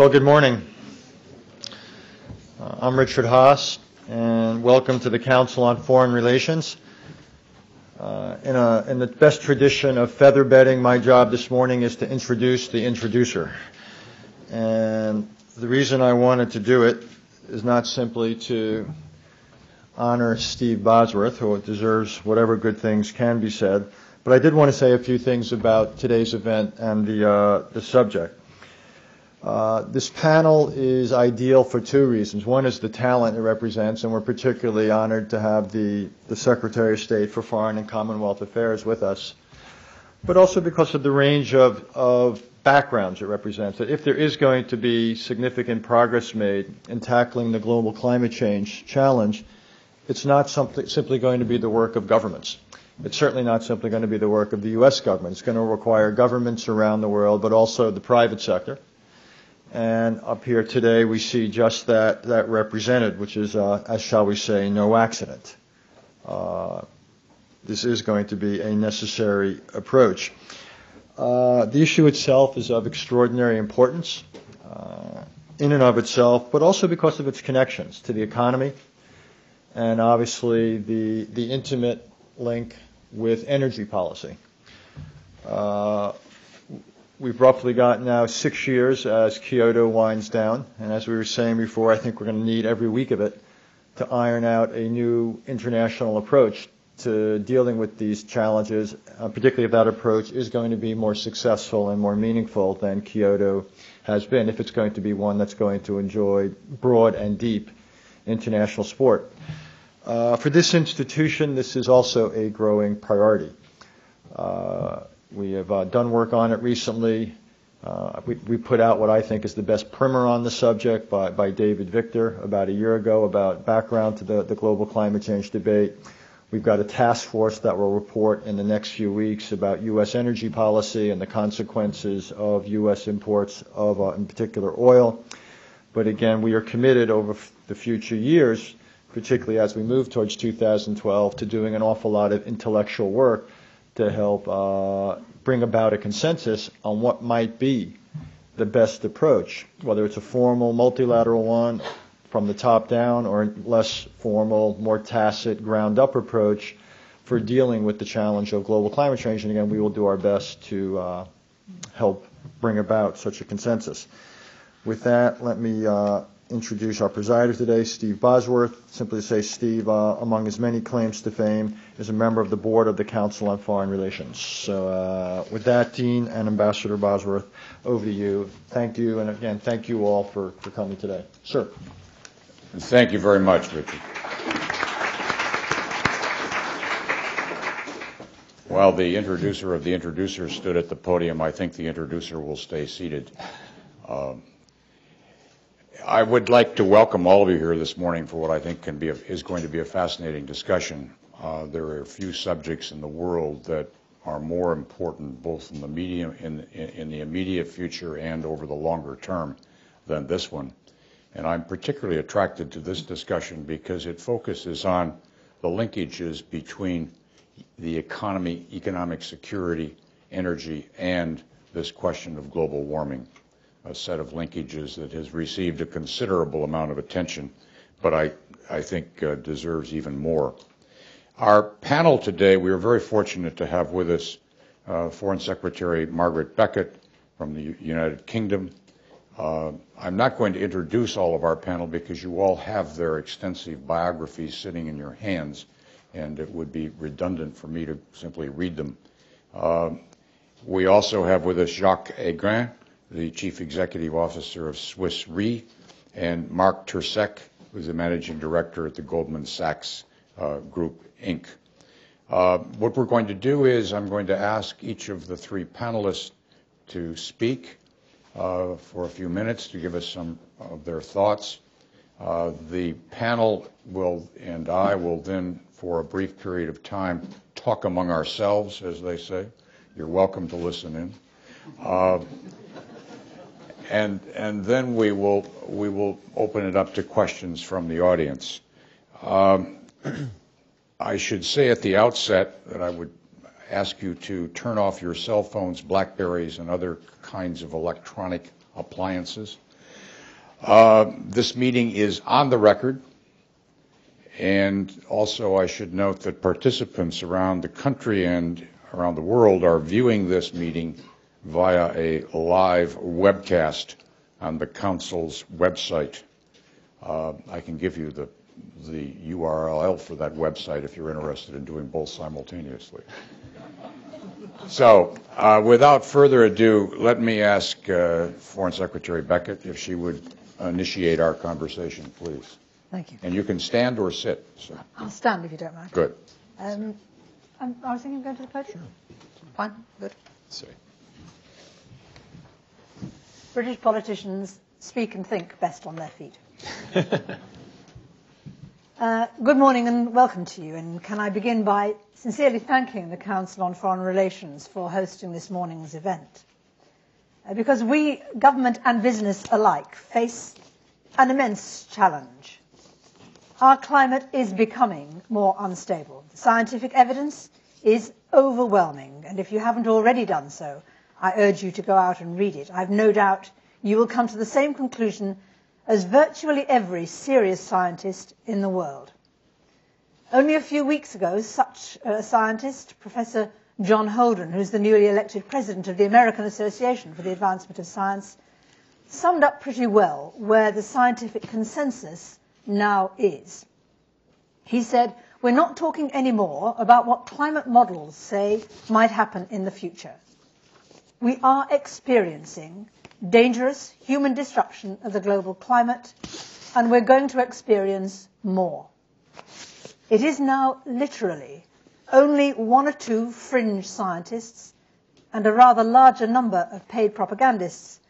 Well, good morning. Uh, I'm Richard Haass, and welcome to the Council on Foreign Relations. Uh, In a- in the best tradition of feather bedding, my job this morning is to introduce the introducer. And the reason I wanted to do it is not simply to honor Steve Bosworth, who deserves whatever good things can be said, but I did want to say a few things about today's event and the uh, the subject. Uh, This panel is ideal for two reasons. One is the talent it represents, and we're particularly honored to have the the Secretary of State for Foreign and Commonwealth Affairs with us, but also because of the range of of backgrounds it represents. That if there is going to be significant progress made in tackling the global climate change challenge, it's not something, simply going to be the work of governments. It's certainly not simply going to be the work of the U.S. government. It's going to require governments around the world, but also the private sector. And up here today, we see just that, that represented, which is, uh, as shall we say, no accident. Uh, this is going to be a necessary approach. Uh, the issue itself is of extraordinary importance uh, in and of itself, but also because of its connections to the economy and obviously the, the intimate link with energy policy. We've roughly got now six years as Kyoto winds down, and as we were saying before, I think we're going to need every week of it to iron out a new international approach to dealing with these challenges, uh, particularly if that approach is going to be more successful and more meaningful than Kyoto has been, if it's going to be one that's going to enjoy broad and deep international support. Uh, for this institution, this is also a growing priority. Uh, we have uh, done work on it recently. Uh, we, we put out what I think is the best primer on the subject by, by David Victor about a year ago about background to the, the global climate change debate. We've got a task force that will report in the next few weeks about U.S. energy policy and the consequences of U.S. imports of, uh, in particular, oil. But again, we are committed over the future years, particularly as we move towards 2012, to doing an awful lot of intellectual work to help uh, bring about a consensus on what might be the best approach, whether it's a formal multilateral one from the top down or a less formal, more tacit, ground up approach for dealing with the challenge of global climate change. And again, we will do our best to uh, help bring about such a consensus. With that, let me uh, introduce our presider today, Steve Bosworth. Simply to say, Steve, uh, among his many claims to fame, is a member of the board of the Council on Foreign Relations. So, uh, with that, Dean and Ambassador Bosworth, over to you. Thank you, and again, thank you all for, for coming today. Sir. Thank you very much, Richard. While the introducer of the introducer stood at the podium, I think the introducer will stay seated. Um, I would like to welcome all of you here this morning for what I think can be a, is going to be a fascinating discussion. Uh, there are few subjects in the world that are more important, both in the medium, in, in the immediate future and over the longer term, than this one. And I'm particularly attracted to this discussion because it focuses on the linkages between the economy, economic security, energy, and this question of global warming a set of linkages that has received a considerable amount of attention, but I, I think uh, deserves even more. Our panel today, we are very fortunate to have with us uh, Foreign Secretary Margaret Beckett from the United Kingdom. Uh, I'm not going to introduce all of our panel because you all have their extensive biographies sitting in your hands, and it would be redundant for me to simply read them. Uh, we also have with us Jacques Aigrain, the Chief Executive Officer of Swiss Re, and Mark Tercek, who's the Managing Director at the Goldman Sachs uh, Group, Inc. Uh, what we're going to do is I'm going to ask each of the three panelists to speak uh, for a few minutes to give us some of their thoughts. Uh, the panel will and I will then, for a brief period of time, talk among ourselves, as they say. You're welcome to listen in. And and then we will we will open it up to questions from the audience. Um, I should say at the outset that I would ask you to turn off your cell phones, Blackberries, and other kinds of electronic appliances. Uh, This meeting is on the record, and also I should note that participants around the country and around the world are viewing this meeting via a live webcast on the council's website. Uh, I can give you the the URL for that website if you're interested in doing both simultaneously. So, uh, without further ado, let me ask uh, Foreign Secretary Beckett if she would initiate our conversation, please. Thank you. And you can stand or sit. So, I'll stand if you don't mind. good. Um, I'm- I was thinking of going to the podium. Fine, good. Sorry. British politicians speak and think best on their feet. Uh, good morning and welcome to you. And can I begin by sincerely thanking the Council on Foreign Relations for hosting this morning's event? Uh, because we, government and business alike, face an immense challenge. Our climate is becoming more unstable. The scientific evidence is overwhelming, and if you haven't already done so, I urge you to go out and read it. I've no doubt you will come to the same conclusion as virtually every serious scientist in the world. Only a few weeks ago, such a scientist, Professor John Holdren, who's the newly elected president of the American Association for the Advancement of Science, summed up pretty well where the scientific consensus now is. He said, we're not talking anymore about what climate models say might happen in the future. We are experiencing dangerous human disruption of the global climate, and we're going to experience more. It is now literally only one or two fringe scientists and a rather larger number of paid propagandists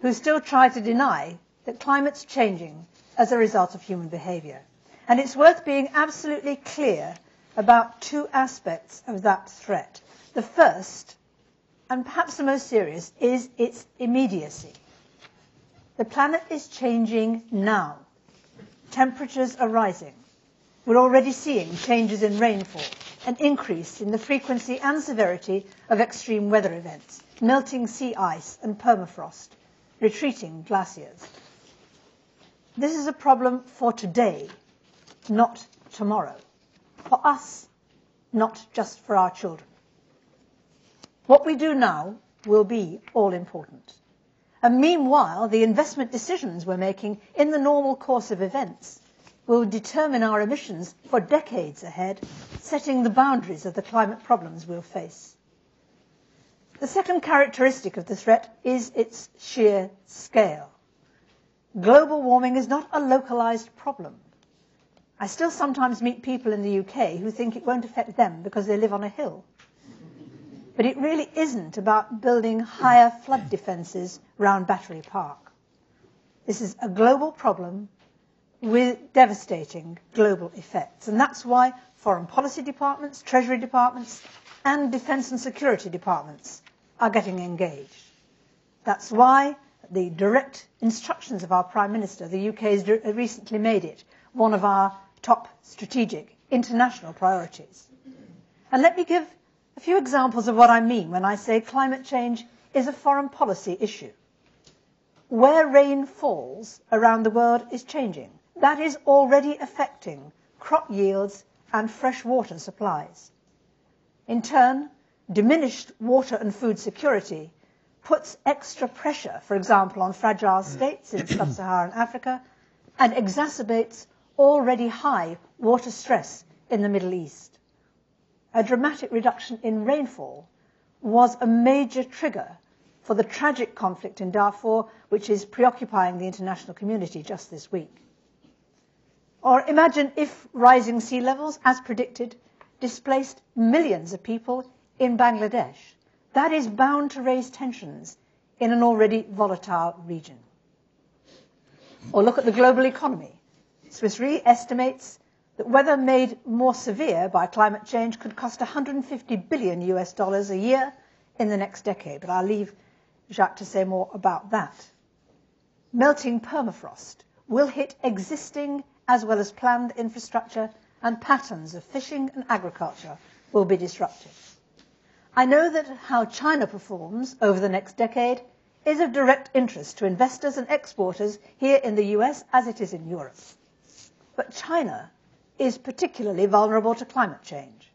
who still try to deny that climate's changing as a result of human behavior. And it's worth being absolutely clear about two aspects of that threat. The first and perhaps the most serious, is its immediacy. The planet is changing now. Temperatures are rising. We're already seeing changes in rainfall, an increase in the frequency and severity of extreme weather events, melting sea ice and permafrost, retreating glaciers. This is a problem for today, not tomorrow. For us, not just for our children. What we do now will be all important. And meanwhile, the investment decisions we're making in the normal course of events will determine our emissions for decades ahead, setting the boundaries of the climate problems we'll face. The second characteristic of the threat is its sheer scale. Global warming is not a localized problem. I still sometimes meet people in the UK who think it won't affect them because they live on a hill. But it really isn't about building higher flood mm. defences round Battery Park. This is a global problem with devastating global effects. And that's why foreign policy departments, treasury departments, and defence and security departments are getting engaged. That's why the direct instructions of our Prime Minister, the UK has recently made it one of our top strategic international priorities. And let me give a few examples of what I mean when I say climate change is a foreign policy issue. Where rain falls around the world is changing. That is already affecting crop yields and fresh water supplies. In turn, diminished water and food security puts extra pressure, for example, on fragile mm. states in sub-Saharan Africa and exacerbates already high water stress in the Middle East a dramatic reduction in rainfall was a major trigger for the tragic conflict in Darfur, which is preoccupying the international community just this week. Or imagine if rising sea levels, as predicted, displaced millions of people in Bangladesh. That is bound to raise tensions in an already volatile region. Or look at the global economy. Swiss Re estimates that weather made more severe by climate change could cost 150 billion US dollars a year in the next decade. But I'll leave Jacques to say more about that. Melting permafrost will hit existing as well as planned infrastructure and patterns of fishing and agriculture will be disrupted. I know that how China performs over the next decade is of direct interest to investors and exporters here in the US as it is in Europe. But China is particularly vulnerable to climate change.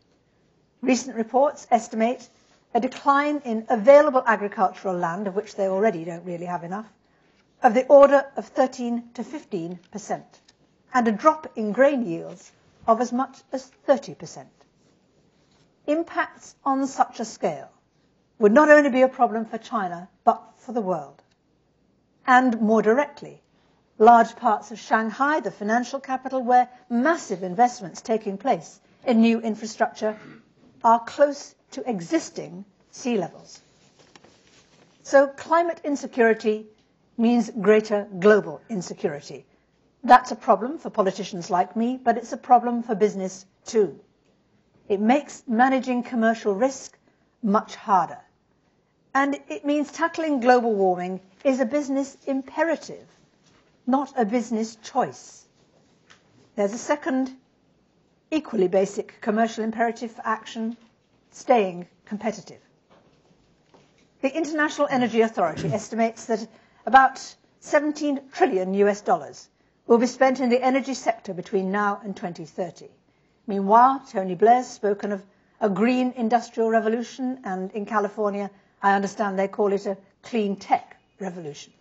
Recent reports estimate a decline in available agricultural land, of which they already don't really have enough, of the order of 13 to 15 percent, and a drop in grain yields of as much as 30 percent. Impacts on such a scale would not only be a problem for China, but for the world. And more directly, large parts of Shanghai, the financial capital where massive investments taking place in new infrastructure are close to existing sea levels. So climate insecurity means greater global insecurity. That's a problem for politicians like me, but it's a problem for business too. It makes managing commercial risk much harder. And it means tackling global warming is a business imperative, not a business choice. There's a second, equally basic commercial imperative for action, staying competitive. The International Energy Authority estimates that about 17 trillion US dollars will be spent in the energy sector between now and 2030. Meanwhile, Tony Blair's spoken of a green industrial revolution, and in California, I understand they call it a clean tech revolution.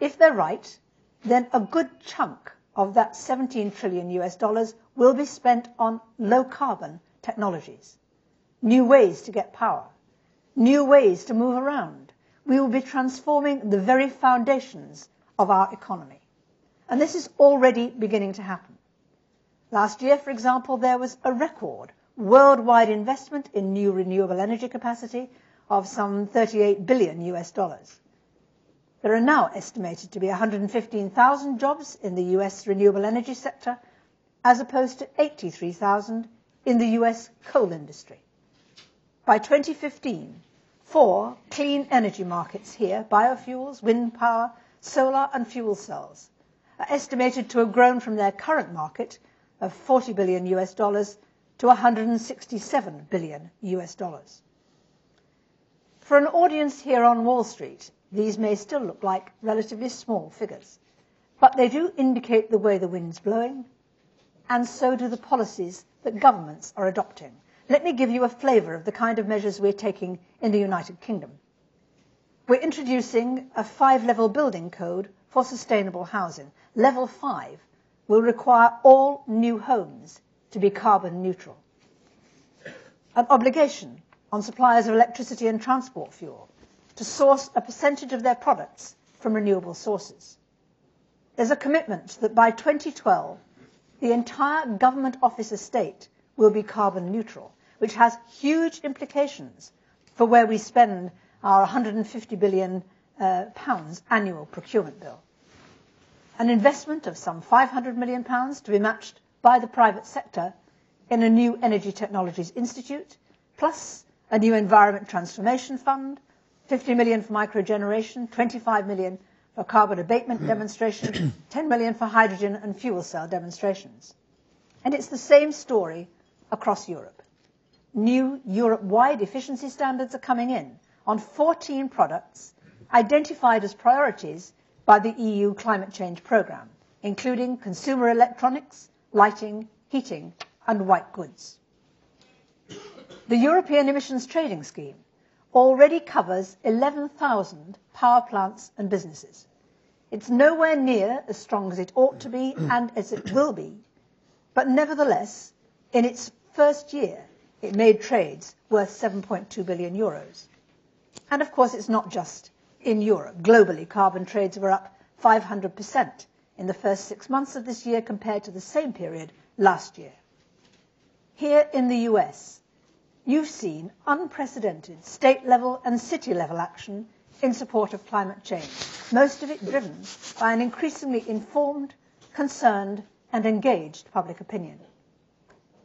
If they're right, then a good chunk of that 17 trillion US dollars will be spent on low carbon technologies, new ways to get power, new ways to move around. We will be transforming the very foundations of our economy. And this is already beginning to happen. Last year, for example, there was a record worldwide investment in new renewable energy capacity of some 38 billion US dollars. There are now estimated to be 115,000 jobs in the US renewable energy sector, as opposed to 83,000 in the US coal industry. By 2015, four clean energy markets here, biofuels, wind power, solar and fuel cells, are estimated to have grown from their current market of 40 billion US dollars to 167 billion US dollars. For an audience here on Wall Street, these may still look like relatively small figures, but they do indicate the way the wind's blowing, and so do the policies that governments are adopting. Let me give you a flavour of the kind of measures we're taking in the United Kingdom. We're introducing a five-level building code for sustainable housing. Level five will require all new homes to be carbon neutral. An obligation on suppliers of electricity and transport fuel to source a percentage of their products from renewable sources. There's a commitment that by 2012, the entire government office estate will be carbon neutral, which has huge implications for where we spend our 150 billion uh, pounds annual procurement bill. An investment of some 500 million pounds to be matched by the private sector in a new energy technologies institute, plus a new environment transformation fund, 50 million for microgeneration, 25 million for carbon abatement hmm. demonstration, 10 million for hydrogen and fuel cell demonstrations. And it's the same story across Europe. New Europe-wide efficiency standards are coming in on 14 products identified as priorities by the EU climate change programme, including consumer electronics, lighting, heating and white goods. The European Emissions Trading Scheme already covers 11,000 power plants and businesses. It's nowhere near as strong as it ought to be and as it will be, but nevertheless, in its first year, it made trades worth 7.2 billion euros. And of course, it's not just in Europe. Globally, carbon trades were up 500% in the first six months of this year compared to the same period last year. Here in the US, you've seen unprecedented state level and city level action in support of climate change, most of it driven by an increasingly informed, concerned and engaged public opinion.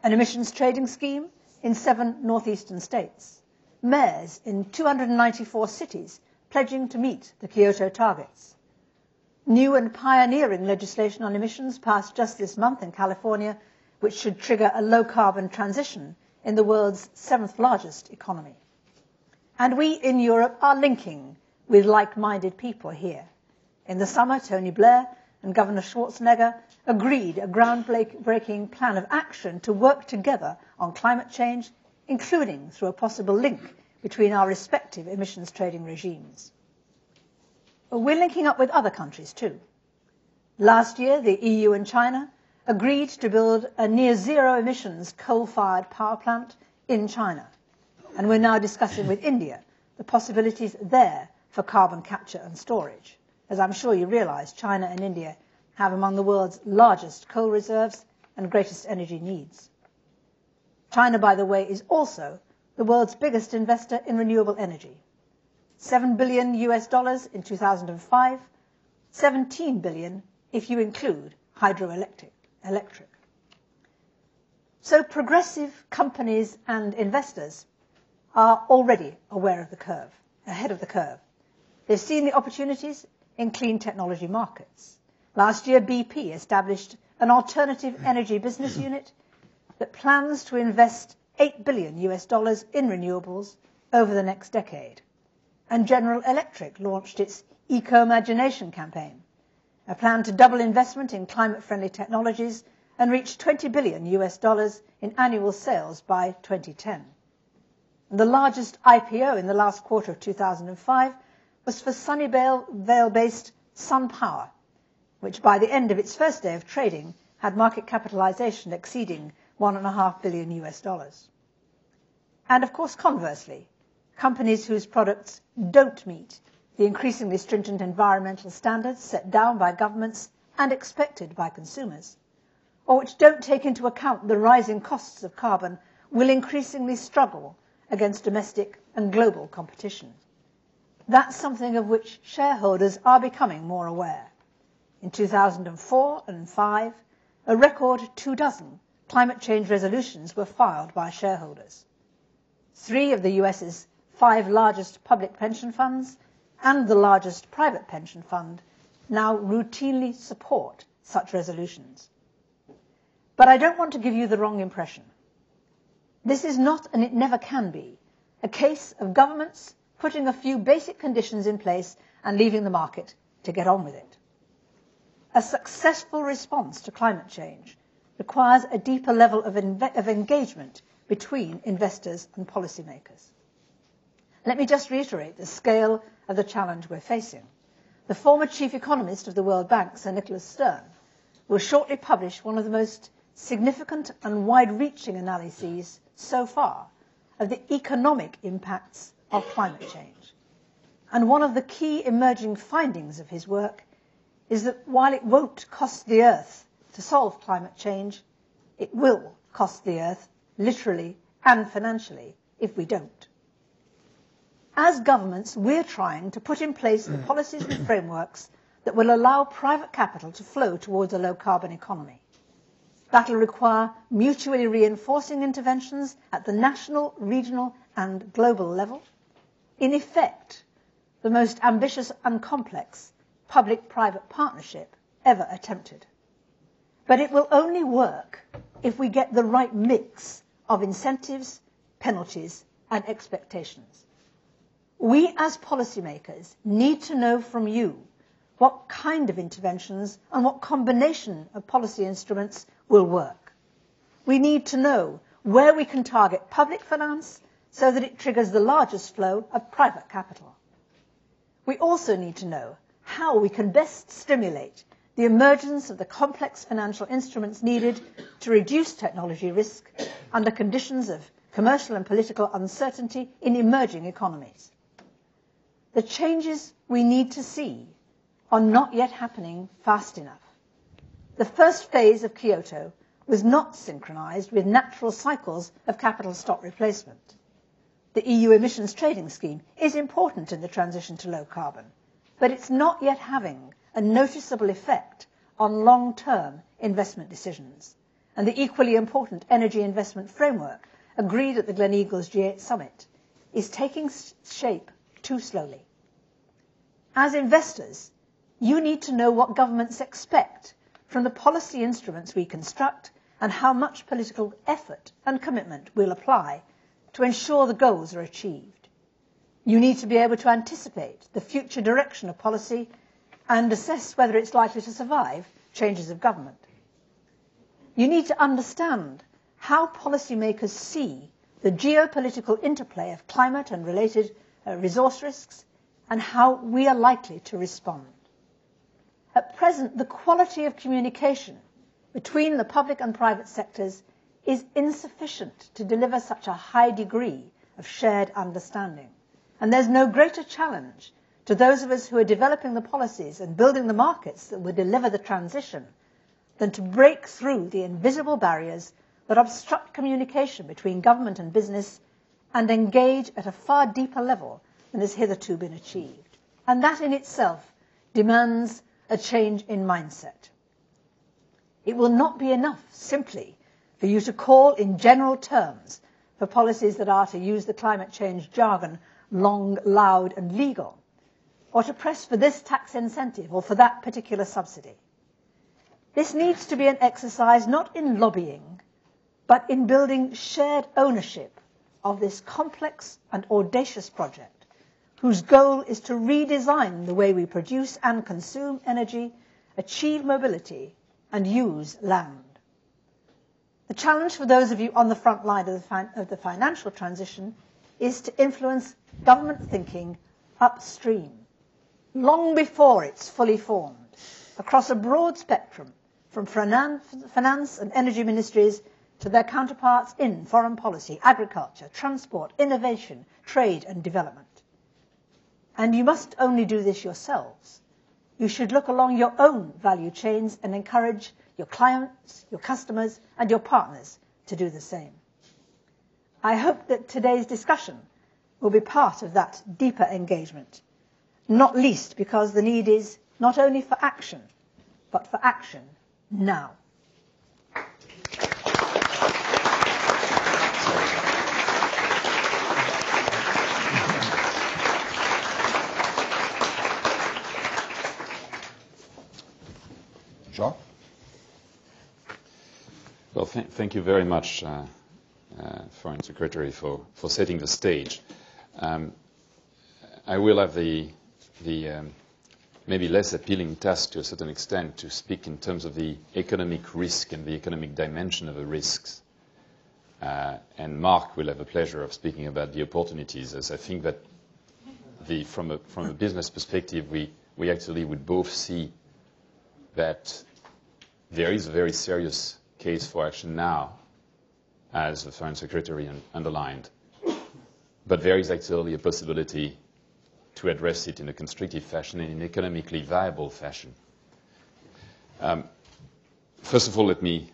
An emissions trading scheme in seven northeastern states, mayors in 294 cities pledging to meet the Kyoto targets. New and pioneering legislation on emissions passed just this month in California, which should trigger a low carbon transition in the world's seventh largest economy. And we in Europe are linking with like-minded people here. In the summer, Tony Blair and Governor Schwarzenegger agreed a groundbreaking plan of action to work together on climate change, including through a possible link between our respective emissions trading regimes. But we're linking up with other countries too. Last year, the EU and China agreed to build a near zero emissions coal-fired power plant in China. And we're now discussing with India the possibilities there for carbon capture and storage. As I'm sure you realize, China and India have among the world's largest coal reserves and greatest energy needs. China, by the way, is also the world's biggest investor in renewable energy. 7 billion US dollars in 2005, 17 billion if you include hydroelectric. Electric. So progressive companies and investors are already aware of the curve, ahead of the curve. They've seen the opportunities in clean technology markets. Last year, BP established an alternative energy business mm. unit that plans to invest 8 billion US dollars in renewables over the next decade. And General Electric launched its Ecomagination campaign, a plan to double investment in climate-friendly technologies and reach 20 billion US dollars in annual sales by 2010. And the largest IPO in the last quarter of 2005 was for Sunnyvale-based SunPower, which by the end of its first day of trading had market capitalization exceeding 1.5 billion US dollars. And of course, conversely, companies whose products don't meet the increasingly stringent environmental standards set down by governments and expected by consumers, or which don't take into account the rising costs of carbon, will increasingly struggle against domestic and global competition. That's something of which shareholders are becoming more aware. In 2004 and 5, a record two dozen climate change resolutions were filed by shareholders. Three of the US's five largest public pension funds and the largest private pension fund now routinely support such resolutions. But I don't want to give you the wrong impression. This is not, and it never can be, a case of governments putting a few basic conditions in place and leaving the market to get on with it. A successful response to climate change requires a deeper level of, of engagement between investors and policymakers. Let me just reiterate the scale of the challenge we're facing. The former chief economist of the World Bank, Sir Nicholas Stern, will shortly publish one of the most significant and wide-reaching analyses so far of the economic impacts of climate change. And one of the key emerging findings of his work is that while it won't cost the Earth to solve climate change, it will cost the Earth, literally and financially, if we don't. As governments, we're trying to put in place the mm. policies and frameworks that will allow private capital to flow towards a low-carbon economy. That will require mutually reinforcing interventions at the national, regional, and global level. In effect, the most ambitious and complex public-private partnership ever attempted. But it will only work if we get the right mix of incentives, penalties, and expectations. We as policymakers need to know from you what kind of interventions and what combination of policy instruments will work. We need to know where we can target public finance so that it triggers the largest flow of private capital. We also need to know how we can best stimulate the emergence of the complex financial instruments needed to reduce technology risk under conditions of commercial and political uncertainty in emerging economies. The changes we need to see are not yet happening fast enough. The first phase of Kyoto was not synchronized with natural cycles of capital stock replacement. The EU emissions trading scheme is important in the transition to low carbon, but it's not yet having a noticeable effect on long-term investment decisions. And the equally important energy investment framework agreed at the Gleneagles G8 summit is taking shape too slowly. As investors, you need to know what governments expect from the policy instruments we construct and how much political effort and commitment we'll apply to ensure the goals are achieved. You need to be able to anticipate the future direction of policy and assess whether it's likely to survive changes of government. You need to understand how policymakers see the geopolitical interplay of climate and related Uh, resource risks and how we are likely to respond. At present, the quality of communication between the public and private sectors is insufficient to deliver such a high degree of shared understanding. And there's no greater challenge to those of us who are developing the policies and building the markets that will deliver the transition than to break through the invisible barriers that obstruct communication between government and business and engage at a far deeper level than has hitherto been achieved. And that in itself demands a change in mindset. It will not be enough simply for you to call in general terms for policies that are, to use the climate change jargon, long, loud and legal, or to press for this tax incentive or for that particular subsidy. This needs to be an exercise not in lobbying, but in building shared ownership of this complex and audacious project, whose goal is to redesign the way we produce and consume energy, achieve mobility, and use land. The challenge for those of you on the front line of the, fin- of the financial transition is to influence government thinking upstream, long before it's fully formed, across a broad spectrum, from finance and energy ministries to their counterparts in foreign policy, agriculture, transport, innovation, trade and development. And you must only do this yourselves. You should look along your own value chains and encourage your clients, your customers and your partners to do the same. I hope that today's discussion will be part of that deeper engagement, not least because the need is not only for action, but for action now. Well, th thank you very much, uh, uh, Foreign Secretary, for, for setting the stage. Um, I will have the, the um, maybe less appealing task to a certain extent to speak in terms of the economic risk and the economic dimension of the risks. Uh, and Mark will have the pleasure of speaking about the opportunities, as I think that the, from, a, from a business perspective, we, we actually would both see that there is a very serious case for action now, as the Foreign Secretary underlined. But there is actually a possibility to address it in a constructive fashion in an economically viable fashion. Um, first of all, let me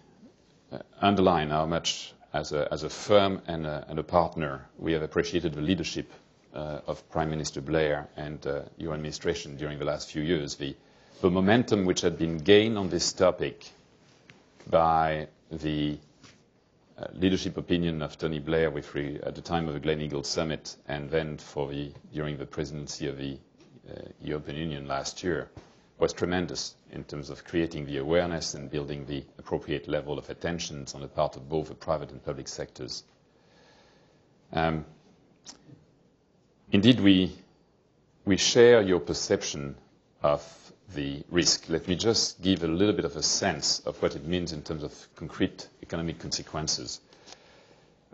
uh, underline how much, as a, as a firm and a, and a, partner, we have appreciated the leadership uh, of Prime Minister Blair and uh, your administration during the last few years. The, the momentum which had been gained on this topic by the uh, leadership opinion of Tony Blair at the time of the Gleneagles Summit and then for the, during the presidency of the uh, European Union last year was tremendous in terms of creating the awareness and building the appropriate level of attentions on the part of both the private and public sectors. Um, indeed, we, we share your perception of the risk. Let me just give a little bit of a sense of what it means in terms of concrete economic consequences.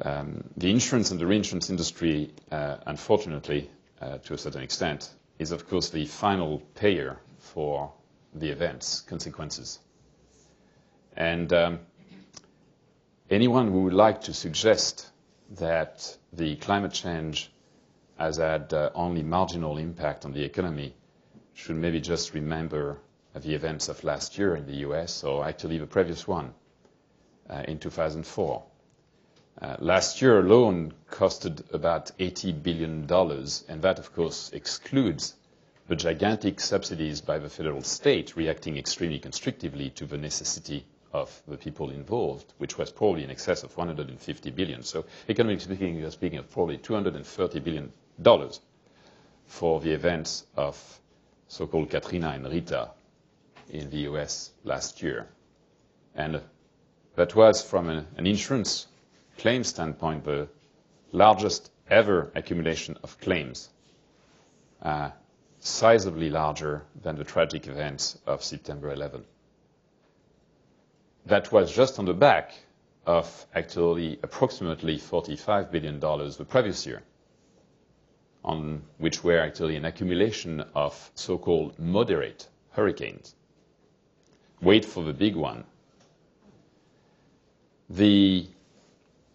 Um, the insurance and the reinsurance industry, uh, unfortunately, uh, to a certain extent, is of course the final payer for the event's consequences. And um, anyone who would like to suggest that the climate change has had uh, only marginal impact on the economy should maybe just remember the events of last year in the US, or actually the previous one uh, in 2004. Uh, last year alone costed about $80 billion, and that, of course, excludes the gigantic subsidies by the federal state reacting extremely constrictively to the necessity of the people involved, which was probably in excess of 150 billion. So economically speaking, you're speaking of probably 230 billion dollars for the events of so-called Katrina and Rita in the US last year. And that was, from an, an insurance claim standpoint, the largest ever accumulation of claims uh, sizably larger than the tragic events of September 11. That was just on the back of actually approximately $45 billion the previous year, on which were actually an accumulation of so-called moderate hurricanes. Wait for the big one. The,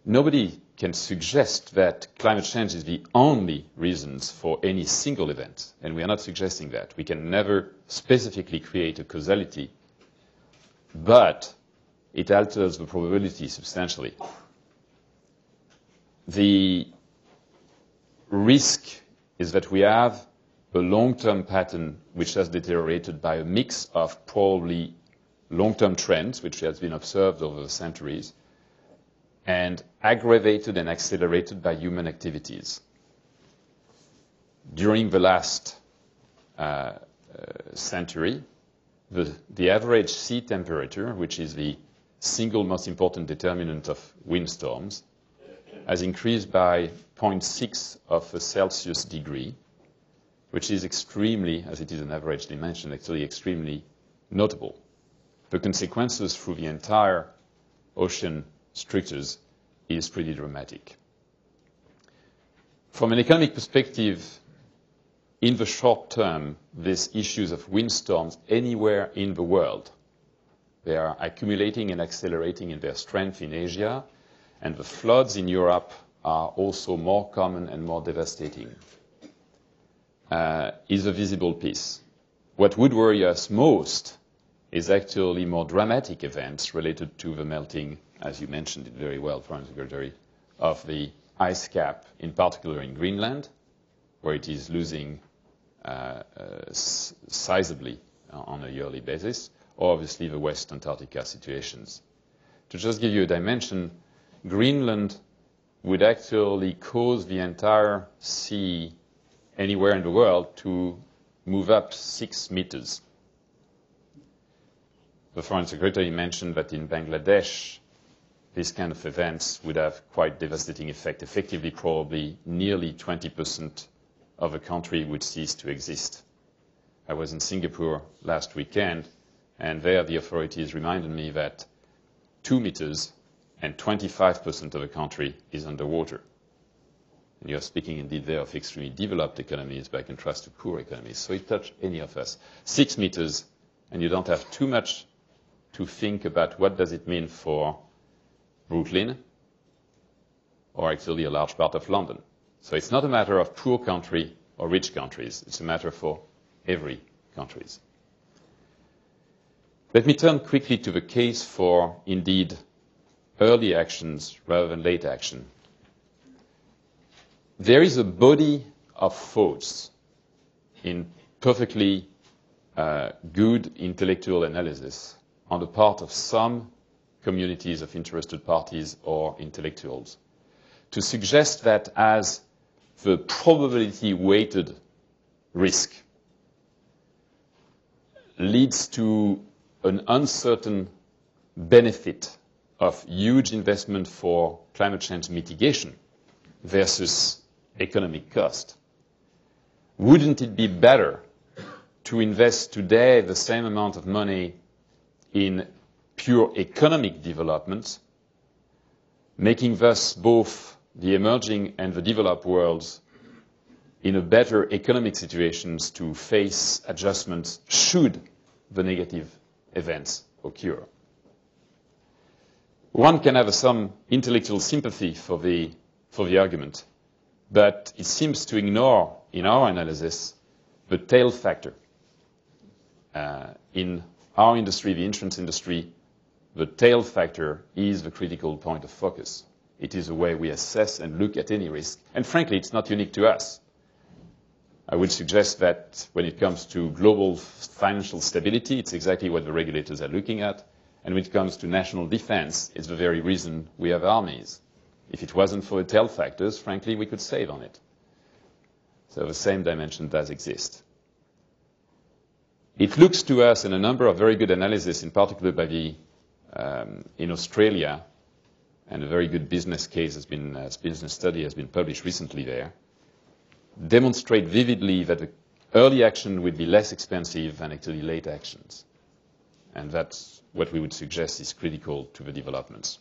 nobody can suggest that climate change is the only reasons for any single event, and we are not suggesting that. We can never specifically create a causality, but it alters the probability substantially. The risk is that we have a long-term pattern which has deteriorated by a mix of probably long-term trends, which has been observed over the centuries, and aggravated and accelerated by human activities. During the last uh, uh, century, the, the average sea temperature, which is the single most important determinant of windstorms, has increased by 0.6 of a Celsius degree, which is extremely, as it is an average dimension, actually extremely notable. The consequences through the entire ocean structures is pretty dramatic. From an economic perspective, in the short term, these issues of windstorms anywhere in the world, they are accumulating and accelerating in their strength in Asia, and the floods in Europe are also more common and more devastating, uh, is a visible piece. What would worry us most is actually more dramatic events related to the melting, as you mentioned it very well, Foreign Secretary, of the ice cap, in particular in Greenland, where it is losing uh, uh, sizably on a yearly basis, or obviously the West Antarctica situations. To just give you a dimension, Greenland would actually cause the entire sea anywhere in the world to move up six meters the Foreign Secretary mentioned that in Bangladesh, these kind of events would have quite devastating effect. Effectively, probably nearly 20% of the country would cease to exist. I was in Singapore last weekend, and there the authorities reminded me that two meters and 25% of the country is underwater. And you're speaking indeed there of extremely developed economies by contrast to poor economies. So it touched any of us. Six meters, and you don't have too much to think about what does it mean for Brooklyn or actually a large part of London. So it's not a matter of poor country or rich countries. It's a matter for every countries. Let me turn quickly to the case for indeed early actions rather than late action. There is a body of thoughts in perfectly uh, good intellectual analysis on the part of some communities of interested parties or intellectuals to suggest that as the probability weighted risk leads to an uncertain benefit of huge investment for climate change mitigation versus economic cost. Wouldn't it be better to invest today the same amount of money in pure economic development, making thus both the emerging and the developed worlds in a better economic situations to face adjustments should the negative events occur. One can have some intellectual sympathy for the, for the argument, but it seems to ignore, in our analysis, the tail factor uh, in our industry, the insurance industry, the tail factor is the critical point of focus. It is the way we assess and look at any risk. And frankly, it's not unique to us. I would suggest that when it comes to global financial stability, it's exactly what the regulators are looking at. And when it comes to national defense, it's the very reason we have armies. If it wasn't for the tail factors, frankly, we could save on it. So the same dimension does exist. It looks to us in a number of very good analysis, in particular by the, um, in Australia, and a very good business case has been, uh, business study has been published recently there, demonstrate vividly that the early action would be less expensive than actually late actions. And that's what we would suggest is critical to the developments.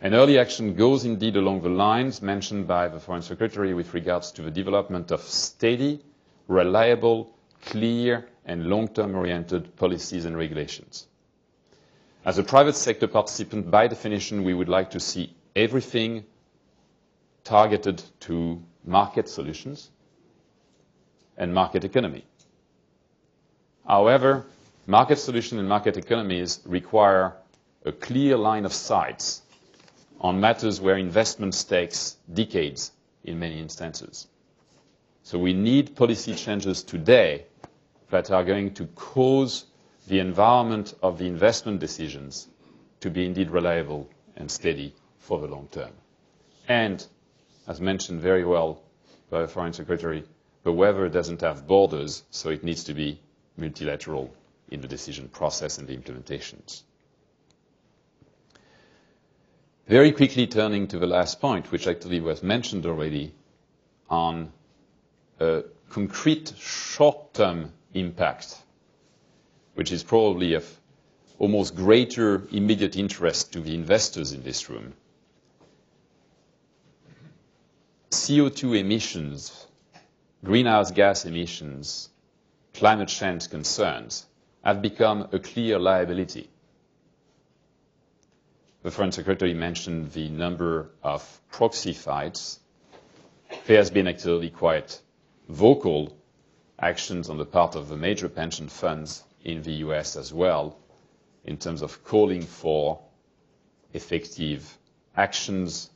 And early action goes indeed along the lines mentioned by the Foreign Secretary with regards to the development of steady, reliable, clear, and long-term oriented policies and regulations. As a private sector participant, by definition, we would like to see everything targeted to market solutions and market economy. However, market solution and market economies require a clear line of sight on matters where investment takes decades in many instances. So we need policy changes today that are going to cause the environment of the investment decisions to be indeed reliable and steady for the long term. And, as mentioned very well by the Foreign Secretary, the weather doesn't have borders, so it needs to be multilateral in the decision process and the implementations. Very quickly turning to the last point, which actually was mentioned already on a concrete short-term impact, which is probably of almost greater immediate interest to the investors in this room. CO2 emissions, greenhouse gas emissions, climate change concerns have become a clear liability. The Foreign Secretary mentioned the number of proxy fights. There has been actually quite vocal actions on the part of the major pension funds in the U.S. as well in terms of calling for effective actions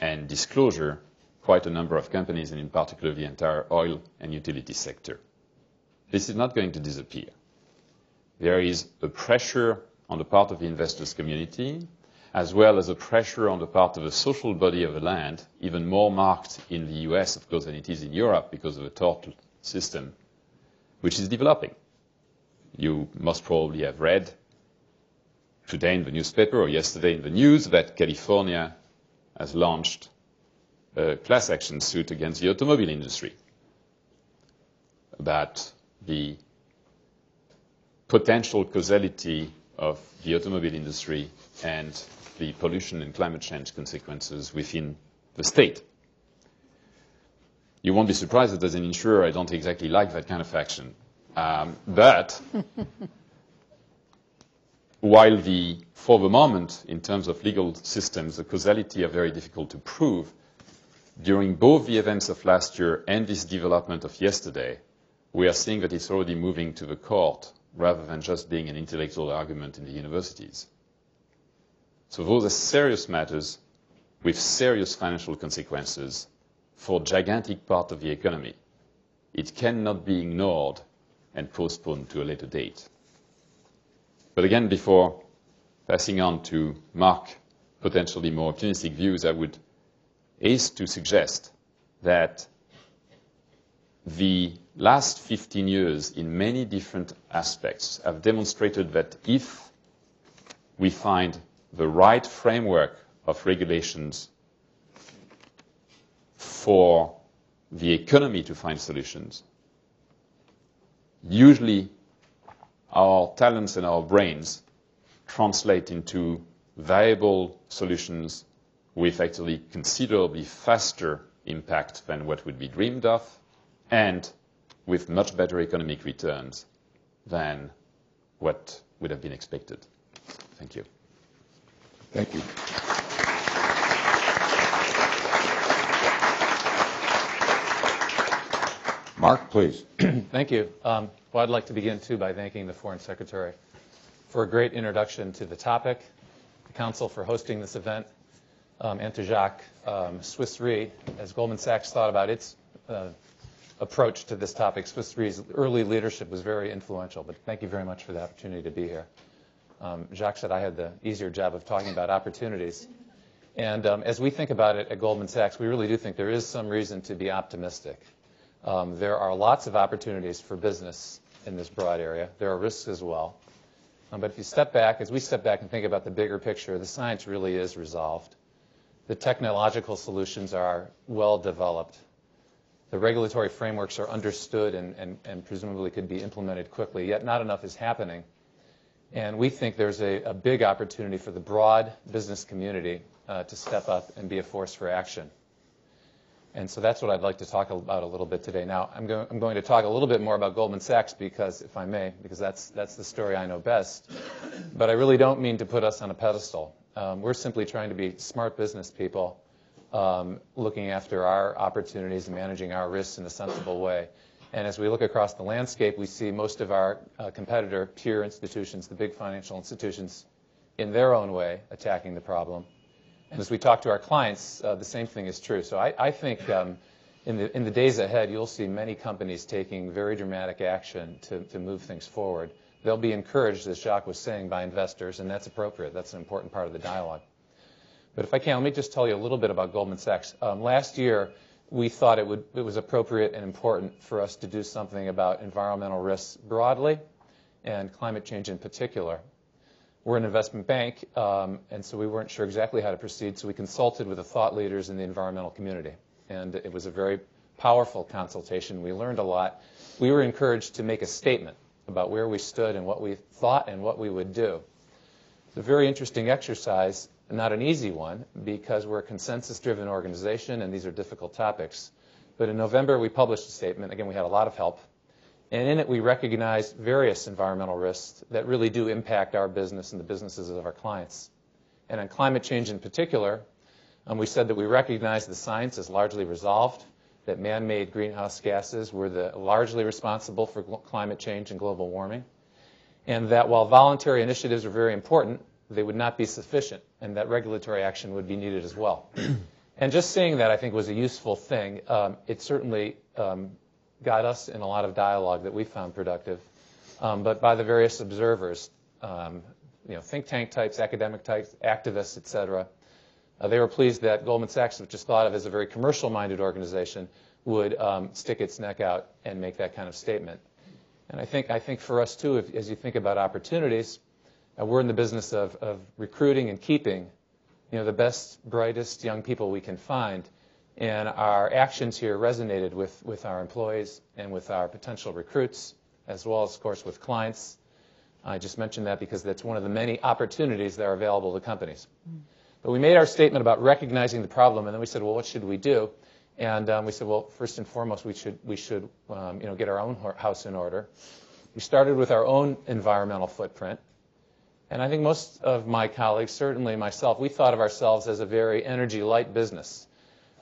and disclosure, quite a number of companies, and in particular the entire oil and utility sector. This is not going to disappear. There is a pressure on the part of the investors community, as well as a pressure on the part of the social body of the land, even more marked in the U.S., of course, than it is in Europe because of the tort system, which is developing. You must probably have read today in the newspaper or yesterday in the news that California has launched a class action suit against the automobile industry about the potential causality of the automobile industry and the pollution and climate change consequences within the state. You won't be surprised that as an insurer, I don't exactly like that kind of action. Um, but while the, for the moment, in terms of legal systems, the causality are very difficult to prove, during both the events of last year and this development of yesterday, we are seeing that it's already moving to the court rather than just being an intellectual argument in the universities. So those are serious matters with serious financial consequences for gigantic part of the economy. It cannot be ignored and postponed to a later date. But again, before passing on to Mark potentially more optimistic views, I would haste to suggest that the last 15 years in many different aspects have demonstrated that if we find the right framework of regulations for the economy to find solutions, usually our talents and our brains translate into viable solutions with actually considerably faster impact than what would be dreamed of and with much better economic returns than what would have been expected. Thank you. Thank you. Mark, please. Thank you. Um, well, I'd like to begin, too, by thanking the Foreign Secretary for a great introduction to the topic, the Council for hosting this event, um, and to Jacques um, Swiss Re, as Goldman Sachs thought about its uh, approach to this topic. Swiss Re's early leadership was very influential, but thank you very much for the opportunity to be here. Um, Jacques said I had the easier job of talking about opportunities. And um, as we think about it at Goldman Sachs, we really do think there is some reason to be optimistic. Um, there are lots of opportunities for business in this broad area. There are risks as well. Um, but if you step back, as we step back and think about the bigger picture, the science really is resolved. The technological solutions are well developed. The regulatory frameworks are understood and, and, and presumably could be implemented quickly, yet not enough is happening. And we think there's a, a big opportunity for the broad business community uh, to step up and be a force for action. And so that's what I'd like to talk about a little bit today. Now, I'm, go- I'm going to talk a little bit more about Goldman Sachs because, if I may, because that's, that's the story I know best. But I really don't mean to put us on a pedestal. Um, we're simply trying to be smart business people, looking after our opportunities and managing our risks in a sensible way. And as we look across the landscape, we see most of our uh, competitor peer institutions, the big financial institutions, in their own way attacking the problem. And as we talk to our clients, uh, the same thing is true. So I, think um, in, the, days ahead, you'll see many companies taking very dramatic action to move things forward. They'll be encouraged, as Jacques was saying, by investors, and that's appropriate. That's an important part of the dialogue. But if I can, let me just tell you a little bit about Goldman Sachs. Um, last year, we thought it, would, it was appropriate and important for us to do something about environmental risks broadly and climate change in particular. We're an investment bank, um, and so we weren't sure exactly how to proceed, so we consulted with the thought leaders in the environmental community. And it was a very powerful consultation. We learned a lot. We were encouraged to make a statement about where we stood and what we thought and what we would do. It's a very interesting exercise, not an easy one, because we're a consensus driven organization and these are difficult topics. But in November, we published a statement. Again, we had a lot of help. And in it, we recognized various environmental risks that really do impact our business and the businesses of our clients. And on climate change in particular, um, we said that we recognize the science is largely resolved, that man-made greenhouse gases were the, largely responsible for climate change and global warming, and that while voluntary initiatives are very important, they would not be sufficient, and that regulatory action would be needed as well. and just saying that, I think, was a useful thing. Um, it certainly um, got us in a lot of dialogue that we found productive, um, but by the various observers, um, you know, think tank types, academic types, activists, et cetera. Uh, they were pleased that Goldman Sachs, which is thought of as a very commercial-minded organization, would um, stick its neck out and make that kind of statement. And I think, I think for us too, if, as you think about opportunities, uh, we're in the business of, of recruiting and keeping, you know, the best, brightest young people we can find. And our actions here resonated with, with our employees and with our potential recruits, as well as, of course, with clients. I just mentioned that because that's one of the many opportunities that are available to companies. Mm. But we made our statement about recognizing the problem, and then we said, well, what should we do? And um, we said, well, first and foremost, we should, we should um, you know, get our own house in order. We started with our own environmental footprint. And I think most of my colleagues, certainly myself, we thought of ourselves as a very energy light business.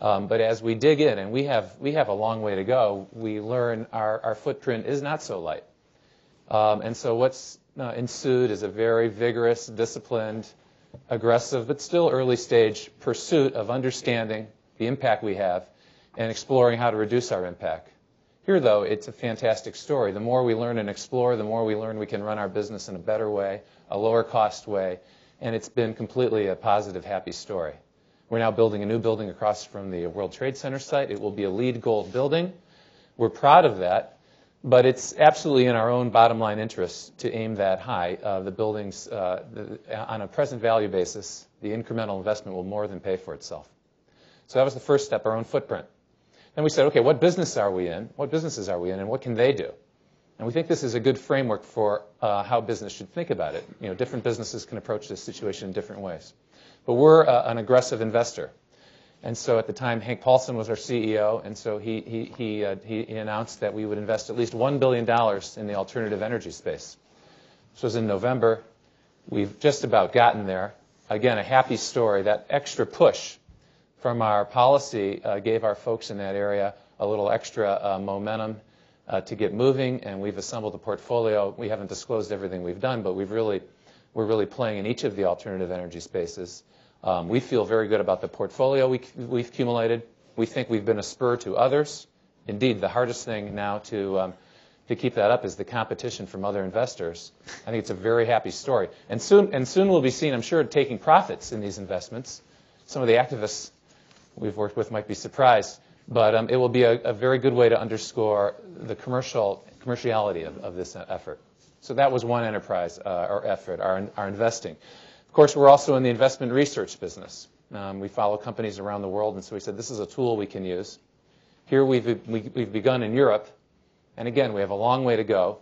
Um, but as we dig in, and we have, we have a long way to go, we learn our, our footprint is not so light. Um, and so what's uh, ensued is a very vigorous, disciplined, aggressive, but still early stage pursuit of understanding the impact we have and exploring how to reduce our impact. Here, though, it's a fantastic story. The more we learn and explore, the more we learn we can run our business in a better way, a lower cost way, and it's been completely a positive, happy story. We're now building a new building across from the World Trade Center site. It will be a LEED Gold building. We're proud of that, but it's absolutely in our own bottom line interest to aim that high. Uh, the buildings, uh, the, on a present value basis, the incremental investment will more than pay for itself. So that was the first step, our own footprint. Then we said, okay, what business are we in? What businesses are we in, and what can they do? And we think this is a good framework for uh, how business should think about it. You know, different businesses can approach this situation in different ways. But we're uh, an aggressive investor. And so at the time, Hank Paulson was our CEO, and so he, he, he, uh, he, announced that we would invest at least $1 billion in the alternative energy space. This was in November. We've just about gotten there. Again, a happy story. That extra push from our policy uh, gave our folks in that area a little extra uh, momentum uh, to get moving, and we've assembled a portfolio. We haven't disclosed everything we've done, but we've really, we're really playing in each of the alternative energy spaces. Um, we feel very good about the portfolio we, we've accumulated. We think we've been a spur to others. Indeed, the hardest thing now to, um, to keep that up is the competition from other investors. I think it's a very happy story. And soon, and soon we'll be seen, I'm sure, taking profits in these investments. Some of the activists we've worked with might be surprised. But um, it will be a, a, very good way to underscore the commercial commerciality of, of this effort. So that was one enterprise uh, or effort, our, our investing. Of course, we're also in the investment research business. Um, we follow companies around the world, and so we said this is a tool we can use. Here we've, we- we've begun in Europe, and again, we have a long way to go,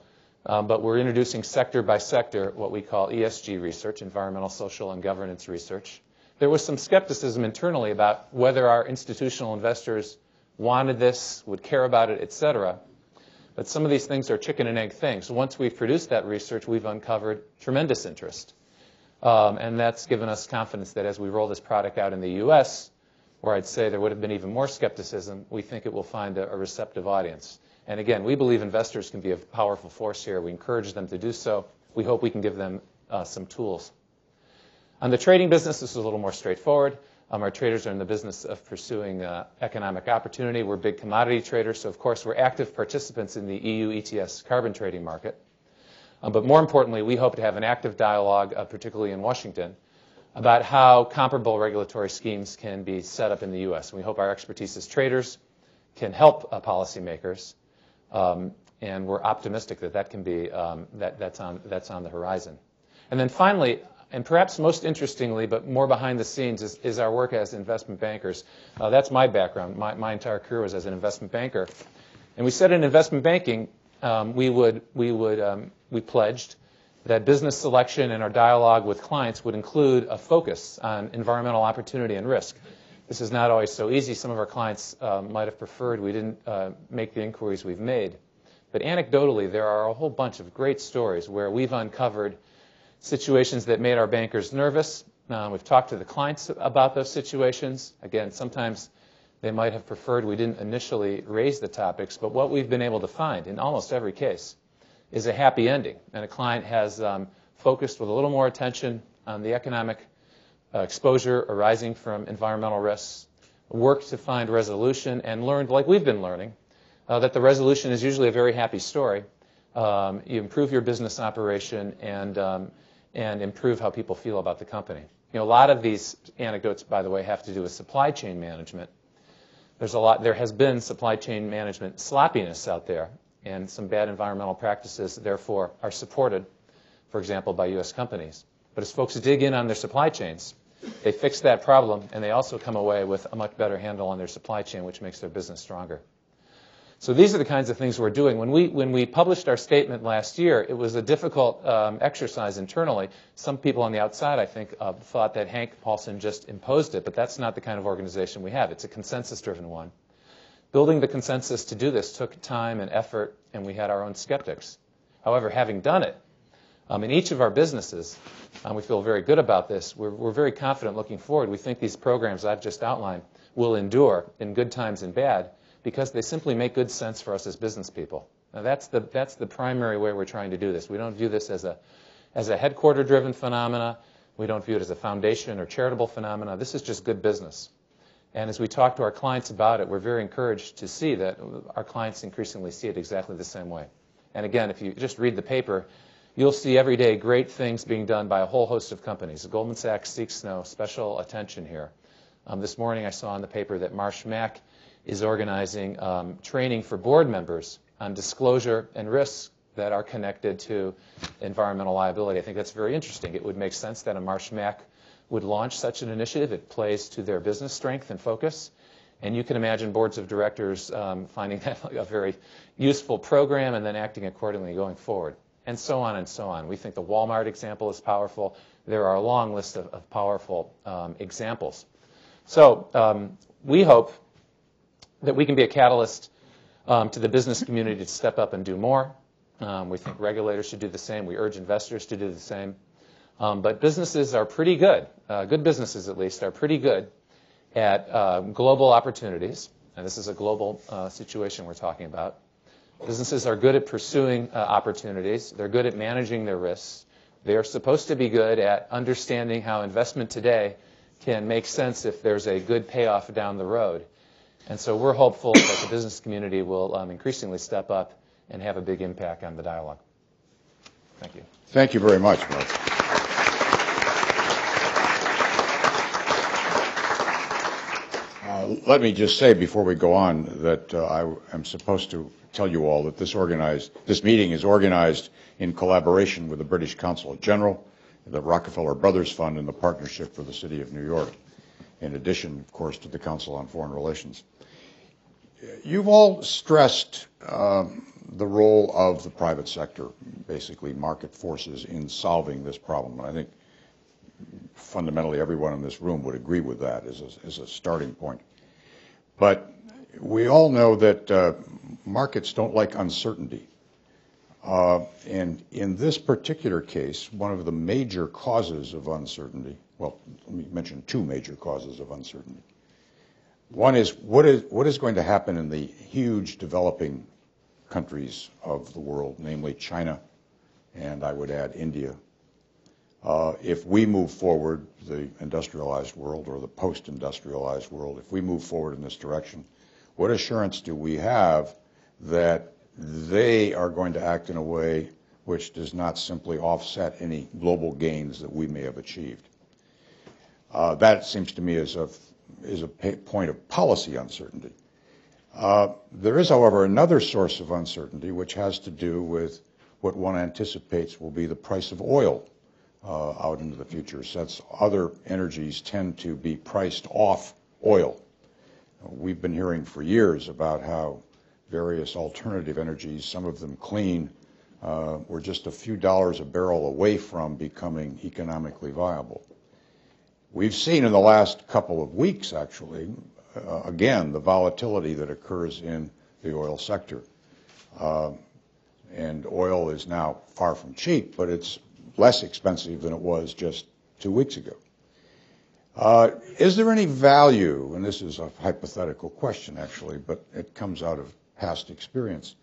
um, but we're introducing sector by sector what we call ESG research, environmental, social, and governance research. There was some skepticism internally about whether our institutional investors wanted this, would care about it, et cetera. But some of these things are chicken and egg things. Once we've produced that research, we've uncovered tremendous interest. Um, and that's given us confidence that as we roll this product out in the U.S., where I'd say there would have been even more skepticism, we think it will find a, a receptive audience. And again, we believe investors can be a powerful force here. We encourage them to do so. We hope we can give them uh, some tools. On the trading business, this is a little more straightforward. Um, our traders are in the business of pursuing uh, economic opportunity. We're big commodity traders, so of course we're active participants in the EU ETS carbon trading market. Um, but more importantly, we hope to have an active dialogue, uh, particularly in Washington, about how comparable regulatory schemes can be set up in the U.S. We hope our expertise as traders can help uh, policymakers, um, and we're optimistic that that can be um, that, that's on that's on the horizon. And then finally, and perhaps most interestingly, but more behind the scenes, is, is our work as investment bankers. Uh, that's my background. My, my, entire career was as an investment banker. And we said in investment banking, um, we would, we would, um, we pledged that business selection and our dialogue with clients would include a focus on environmental opportunity and risk. This is not always so easy. Some of our clients uh, might have preferred we didn't uh, make the inquiries we've made. But anecdotally, there are a whole bunch of great stories where we've uncovered situations that made our bankers nervous. Uh, we've talked to the clients about those situations. Again, sometimes they might have preferred we didn't initially raise the topics, but what we've been able to find in almost every case is a happy ending, and a client has um, focused with a little more attention on the economic uh, exposure arising from environmental risks, worked to find resolution, and learned, like we've been learning, uh, that the resolution is usually a very happy story. Um, you improve your business operation, and um, and improve how people feel about the company. You know, a lot of these anecdotes, by the way, have to do with supply chain management. There's a lot. There has been supply chain management sloppiness out there, and some bad environmental practices, therefore, are supported, for example, by U.S. companies. But as folks dig in on their supply chains, they fix that problem, and they also come away with a much better handle on their supply chain, which makes their business stronger. So these are the kinds of things we're doing. When we, when we published our statement last year, it was a difficult um, exercise internally. Some people on the outside, I think, uh, thought that Hank Paulson just imposed it, but that's not the kind of organization we have. It's a consensus-driven one. Building the consensus to do this took time and effort, and we had our own skeptics. However, having done it, um, in each of our businesses, um, we feel very good about this. We're, we're very confident looking forward. We think these programs I've just outlined will endure in good times and bad because they simply make good sense for us as business people. Now that's the, that's the primary way we're trying to do this. We don't view this as a, as a headquarter driven phenomena. We don't view it as a foundation or charitable phenomena. This is just good business. And as we talk to our clients about it, we're very encouraged to see that our clients increasingly see it exactly the same way. And again, if you just read the paper, you'll see every day great things being done by a whole host of companies. Goldman Sachs seeks no special attention here. Um, this morning I saw in the paper that Marsh Mac is organizing um, training for board members on disclosure and risks that are connected to environmental liability. I think that's very interesting. It would make sense that a Marsh Mac would launch such an initiative. It plays to their business strength and focus. And you can imagine boards of directors um, finding that a very useful program and then acting accordingly going forward. And so on and so on. We think the Walmart example is powerful. There are a long list of, of powerful um, examples. So um, we hope that we can be a catalyst um, to the business community to step up and do more. Um, we think regulators should do the same. We urge investors to do the same. Um, but businesses are pretty good, uh, good businesses at least, are pretty good at uh, global opportunities. And this is a global uh, situation we're talking about. Businesses are good at pursuing uh, opportunities. They're good at managing their risks. They are supposed to be good at understanding how investment today can make sense if there's a good payoff down the road. And so we're hopeful that the business community will um, increasingly step up and have a big impact on the dialogue. Thank you. Thank you very much, Mark. Uh, let me just say before we go on that uh, I am supposed to tell you all that this organized this meeting is organized in collaboration with the British Consulate General, the Rockefeller Brothers Fund, and the Partnership for the City of New York. In addition, of course, to the Council on Foreign Relations. You've all stressed um, the role of the private sector, basically market forces, in solving this problem. And I think fundamentally everyone in this room would agree with that as a, as a starting point. But we all know that uh, markets don't like uncertainty. Uh, and in this particular case, one of the major causes of uncertainty, well, let me mention two major causes of uncertainty. One is what is, what is going to happen in the huge developing countries of the world, namely China, and I would add India. Uh, if we move forward, the industrialized world or the post-industrialized world, if we move forward in this direction, what assurance do we have that they are going to act in a way which does not simply offset any global gains that we may have achieved? Uh, that seems to me as a is a point of policy uncertainty. Uh, there is, however, another source of uncertainty, which has to do with what one anticipates will be the price of oil uh, out into the future, since other energies tend to be priced off oil. We've been hearing for years about how various alternative energies, some of them clean, uh, were just a few dollars a barrel away from becoming economically viable. We've seen in the last couple of weeks, actually, uh, again, the volatility that occurs in the oil sector. Uh, and oil is now far from cheap, but it's less expensive than it was just two weeks ago. Uh, is there any value, and this is a hypothetical question actually, but it comes out of past experience,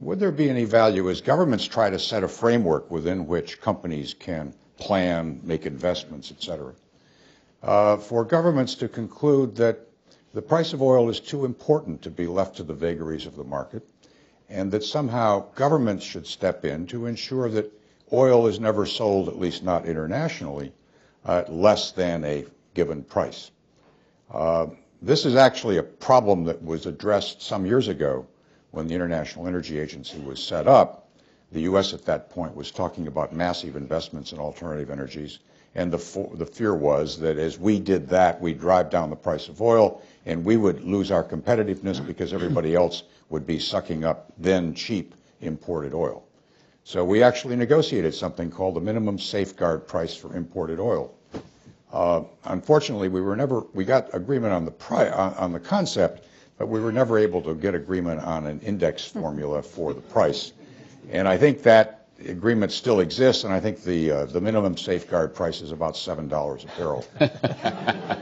would there be any value as governments try to set a framework within which companies can plan, make investments, et cetera? Uh, for governments to conclude that the price of oil is too important to be left to the vagaries of the market, and that somehow governments should step in to ensure that oil is never sold, at least not internationally, at less than a given price. Uh, this is actually a problem that was addressed some years ago when the International Energy Agency was set up. The U.S. at that point was talking about massive investments in alternative energies and the, the fear was that as we did that, we'd drive down the price of oil and we would lose our competitiveness because everybody else would be sucking up then cheap imported oil. So we actually negotiated something called the minimum safeguard price for imported oil. Uh, unfortunately, we were never we got agreement on the pri- on, on the concept, but we were never able to get agreement on an index formula for the price. And I think that agreement still exists, and I think the uh, the minimum safeguard price is about seven dollars a barrel.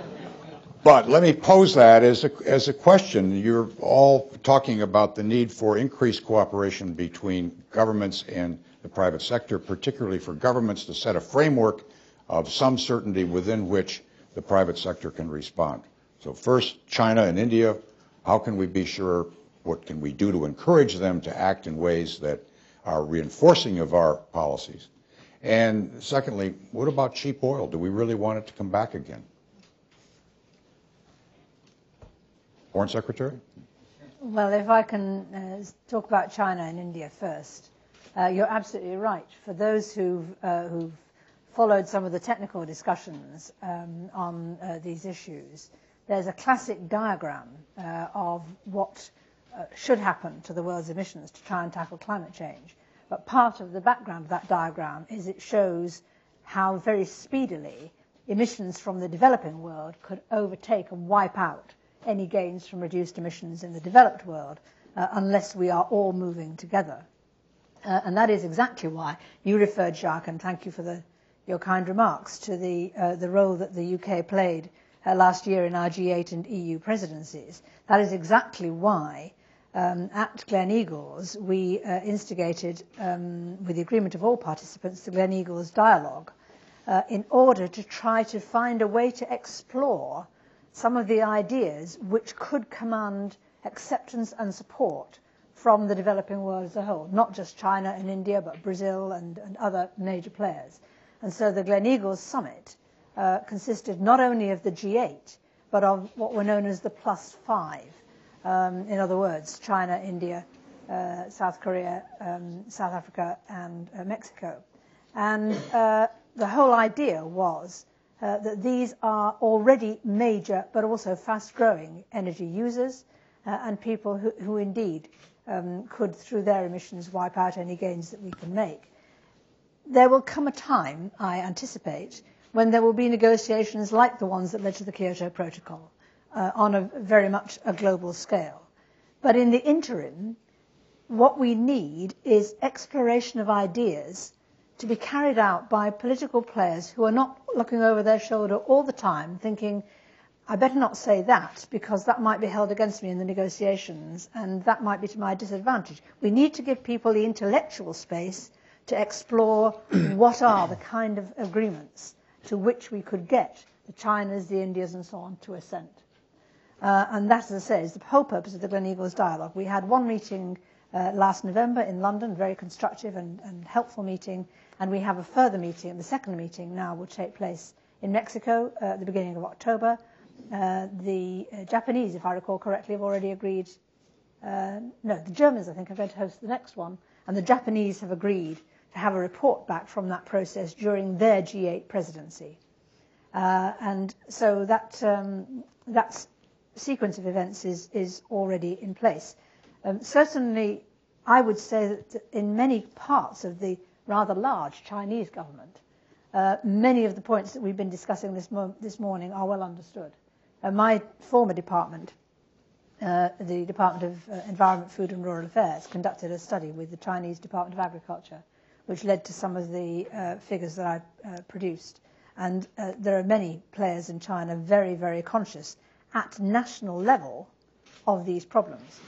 but let me pose that as a as a question. You're all talking about the need for increased cooperation between governments and the private sector, particularly for governments to set a framework of some certainty within which the private sector can respond. So first, China and India. How can we be sure? What can we do to encourage them to act in ways that are reinforcing of our policies? And secondly, what about cheap oil? Do we really want it to come back again? Foreign Secretary? Well, if I can uh, talk about China and India first, uh, you're absolutely right. For those who've, uh, who've, followed some of the technical discussions um, on uh, these issues, there's a classic diagram uh, of what should happen to the world's emissions to try and tackle climate change. But part of the background of that diagram is it shows how very speedily emissions from the developing world could overtake and wipe out any gains from reduced emissions in the developed world uh, unless we are all moving together. Uh, and that is exactly why you referred, Jacques, and thank you for the, your kind remarks, to the, uh, the role that the UK played uh, last year in our G8 and EU presidencies. That is exactly why um, at Gleneagles, we uh, instigated, um, with the agreement of all participants, the Gleneagles dialogue uh, in order to try to find a way to explore some of the ideas which could command acceptance and support from the developing world as a whole, not just China and India, but Brazil and, and other major players. And so the Gleneagles summit uh, consisted not only of the G8, but of what were known as the plus five in other words, China, India, uh, South Korea, um, South Africa, and uh, Mexico. And uh, the whole idea was that these are already major but also fast growing energy users. and people who, who indeed um, could, through their emissions, wipe out any gains that we can make. There will come a time, I anticipate, when there will be negotiations like the ones that led to the Kyoto Protocol uh, on a very much a global scale. But in the interim, what we need is exploration of ideas to be carried out by political players who are not looking over their shoulder all the time thinking, I better not say that because that might be held against me in the negotiations and that might be to my disadvantage. We need to give people the intellectual space to explore what are the kind of agreements to which we could get the Chinas, the Indias, and so on to assent. Uh, and that, as I say, is the whole purpose of the Gleneagles Dialogue. We had one meeting uh, last November in London, very constructive and, and, helpful meeting, and we have a further meeting, the second meeting now will take place in Mexico uh, at the beginning of October. Uh, the uh, Japanese, if I recall correctly, have already agreed, uh, no, the Germans, I think, are going to host the next one, and the Japanese have agreed to have a report back from that process during their G8 presidency. Uh, and so that, um, that sequence of events is, is already in place. Um, certainly, I would say that in many parts of the rather large Chinese government, uh, many of the points that we've been discussing this, mo- this morning are well understood. Uh, my former department, uh, the Department of uh, Environment, Food and Rural Affairs, conducted a study with the Chinese Department of Agriculture which led to some of the uh, figures that I uh, produced. And there are many players in China very, very conscious at national level of these problems.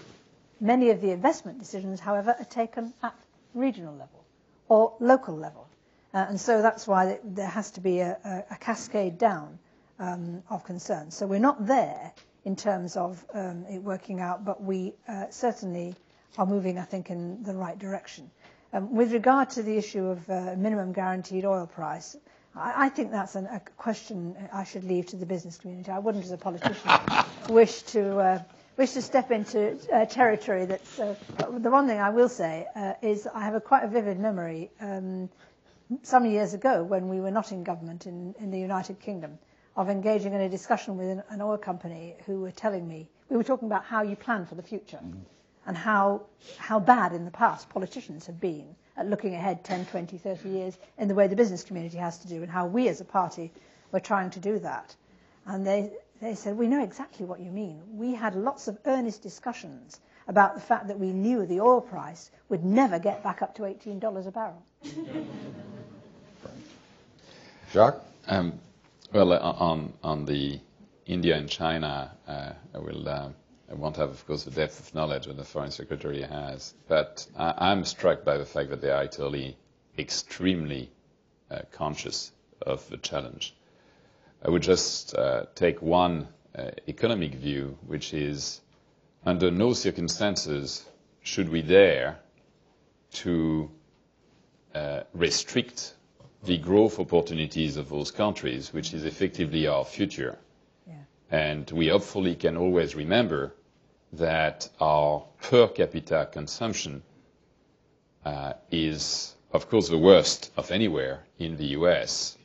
Many of the investment decisions, however, are taken at regional level or local level. Uh, and so that's why there has to be a, a, a cascade down um, of concerns. So we're not there in terms of um, it working out, but we uh, certainly are moving, I think, in the right direction. Um, with regard to the issue of uh, minimum guaranteed oil price, I, I think that's an, a question I should leave to the business community. I wouldn't, as a politician, wish to uh, wish to step into uh, territory that's. Uh, the one thing I will say uh, is I have a quite a vivid memory. Um, some years ago, when we were not in government in, in the United Kingdom, of engaging in a discussion with an, an oil company who were telling me we were talking about how you plan for the future. Mm-hmm and how, how bad in the past politicians have been looking ahead 10, 20, 30 years in the way the business community has to do, and how we as a party were trying to do that. And they, they said, We know exactly what you mean. We had lots of earnest discussions about the fact that we knew the oil price would never get back up to $18 a barrel. Jacques? Um, well, uh, on, on the India and China, uh, I will. Uh, I won't have, of course, the depth of knowledge that the Foreign Secretary has. But I, am struck by the fact that they are Italy extremely uh, conscious of the challenge. I would just uh, take one uh, economic view, which is under no circumstances should we dare to uh, restrict the growth opportunities of those countries, which is effectively our future. Yeah. And we hopefully can always remember that our per capita consumption uh, is, of course, the worst of anywhere in the U.S.,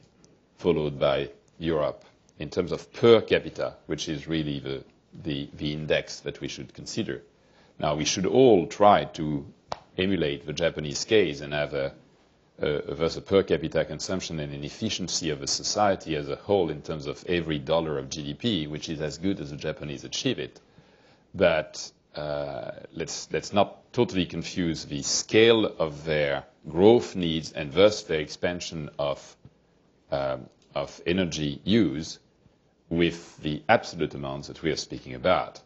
followed by Europe in terms of per capita, which is really the, index that we should consider. Now, we should all try to emulate the Japanese case and have a, a per capita consumption and an efficiency of a society as a whole in terms of every dollar of GDP, which is as good as the Japanese achieve it but uh, let's, not totally confuse the scale of their growth needs and thus their expansion of, um, energy use with the absolute amounts that we are speaking about.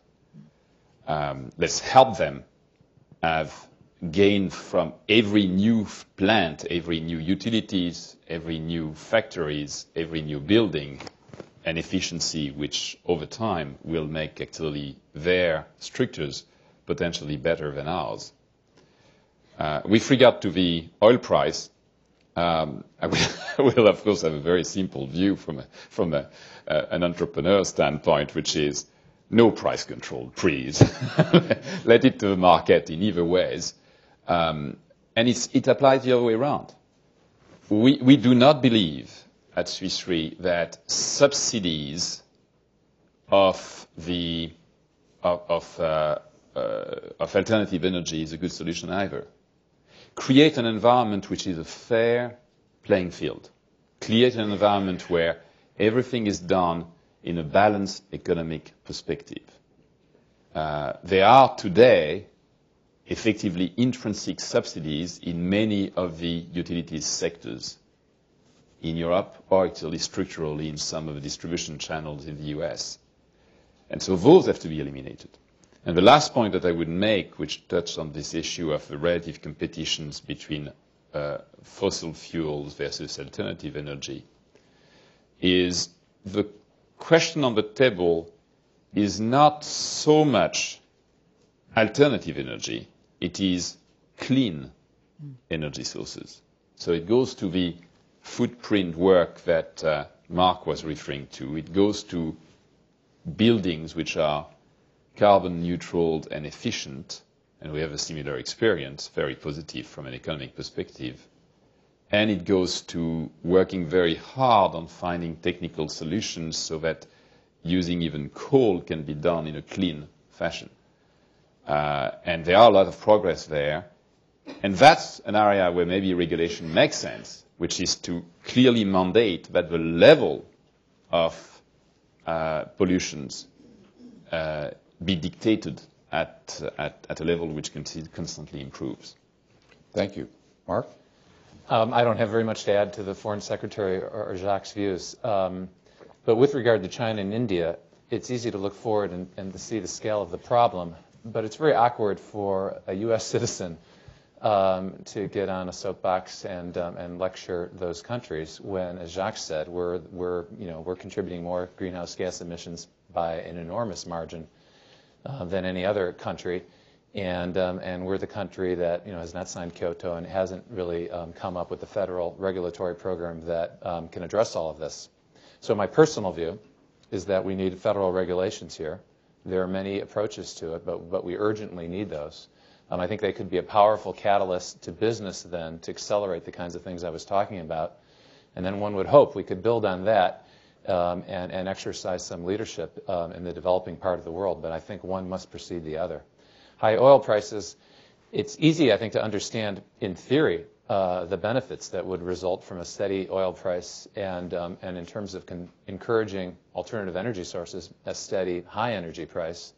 Um, let's help them have gain from every new plant, every new utilities, every new factories, every new building, and efficiency, which over time will make actually their structures potentially better than ours. Uh, with regard to the oil price, um, I, will, I, will, of course, have a very simple view from, a, from a, uh, an entrepreneur standpoint, which is no price control, please. Let it to the market in either ways. Um, and it applies the other way around. We, we do not believe at Swiss Re that subsidies of the of, of, uh, uh, of alternative energy is a good solution either. Create an environment which is a fair playing field. Create an environment where everything is done in a balanced economic perspective. Uh, there are today effectively intrinsic subsidies in many of the utilities sectors in Europe or actually structurally in some of the distribution channels in the US. And so those have to be eliminated. And the last point that I would make, which touched on this issue of the relative competitions between uh, fossil fuels versus alternative energy, is the question on the table is not so much alternative energy, it is clean energy sources. So it goes to the footprint work that uh, Mark was referring to. It goes to buildings which are carbon neutral and efficient, and we have a similar experience, very positive from an economic perspective. And it goes to working very hard on finding technical solutions so that using even coal can be done in a clean fashion. Uh, and there are a lot of progress there. And that's an area where maybe regulation makes sense, which is to clearly mandate that the level of uh, pollutions uh, be dictated at, at, at, a level which constantly improves. Thank you. Mark? Um, I don't have very much to add to the Foreign Secretary or, or Jacques' views. Um, but with regard to China and India, it's easy to look forward and, and to see the scale of the problem but it's very awkward for a U.S. citizen um, to get on a soapbox and um, and lecture those countries when, as Jacques said, we're we're you know we're contributing more greenhouse gas emissions by an enormous margin uh, than any other country, and um, and we're the country that you know has not signed Kyoto and hasn't really um, come up with a federal regulatory program that um, can address all of this. So my personal view is that we need federal regulations here. There are many approaches to it, but, but we urgently need those. Um, I think they could be a powerful catalyst to business then to accelerate the kinds of things I was talking about. And then one would hope we could build on that um, and, and, exercise some leadership um, in the developing part of the world. But I think one must precede the other. High oil prices, it's easy, I think, to understand in theory uh, the benefits that would result from a steady oil price and, um, and in terms of con- encouraging alternative energy sources, a steady high energy price.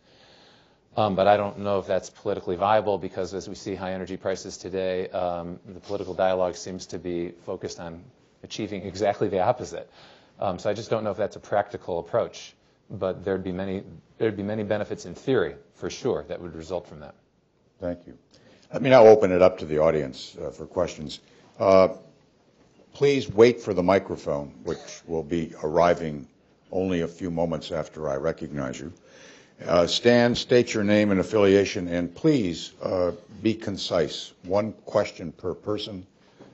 Um, but I don't know if that's politically viable because as we see high energy prices today, um, the political dialogue seems to be focused on achieving exactly the opposite. Um, so I just don't know if that's a practical approach. But there'd be many there'd be many benefits in theory, for sure, that would result from that. Thank you. Let me now open it up to the audience uh, for questions. Uh, please wait for the microphone, which will be arriving only a few moments after I recognize you. Uh, stand, state your name and affiliation, and please uh, be concise. One question per person,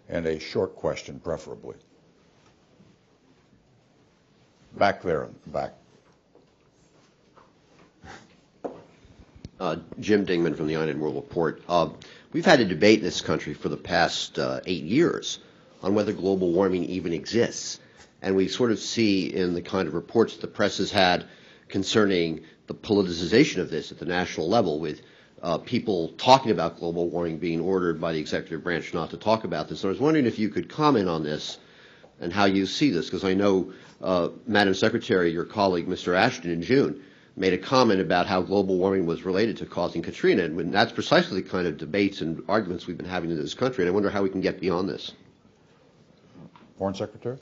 and a short question, preferably. Back there, back. Uh, Jim Dingman from the United World Report. Uh, we've had a debate in this country for the past uh, eight years on whether global warming even exists. And we sort of see in the kind of reports the press has had concerning the politicization of this at the national level with uh, people talking about global warming being ordered by the executive branch not to talk about this. I was wondering if you could comment on this and how you see this, because I know, uh, Madam Secretary, your colleague, Mr. Ashton, in June, made a comment about how global warming was related to causing Katrina, and that's precisely the kind of debates and arguments we've been having in this country, and I wonder how we can get beyond this. Foreign Secretary?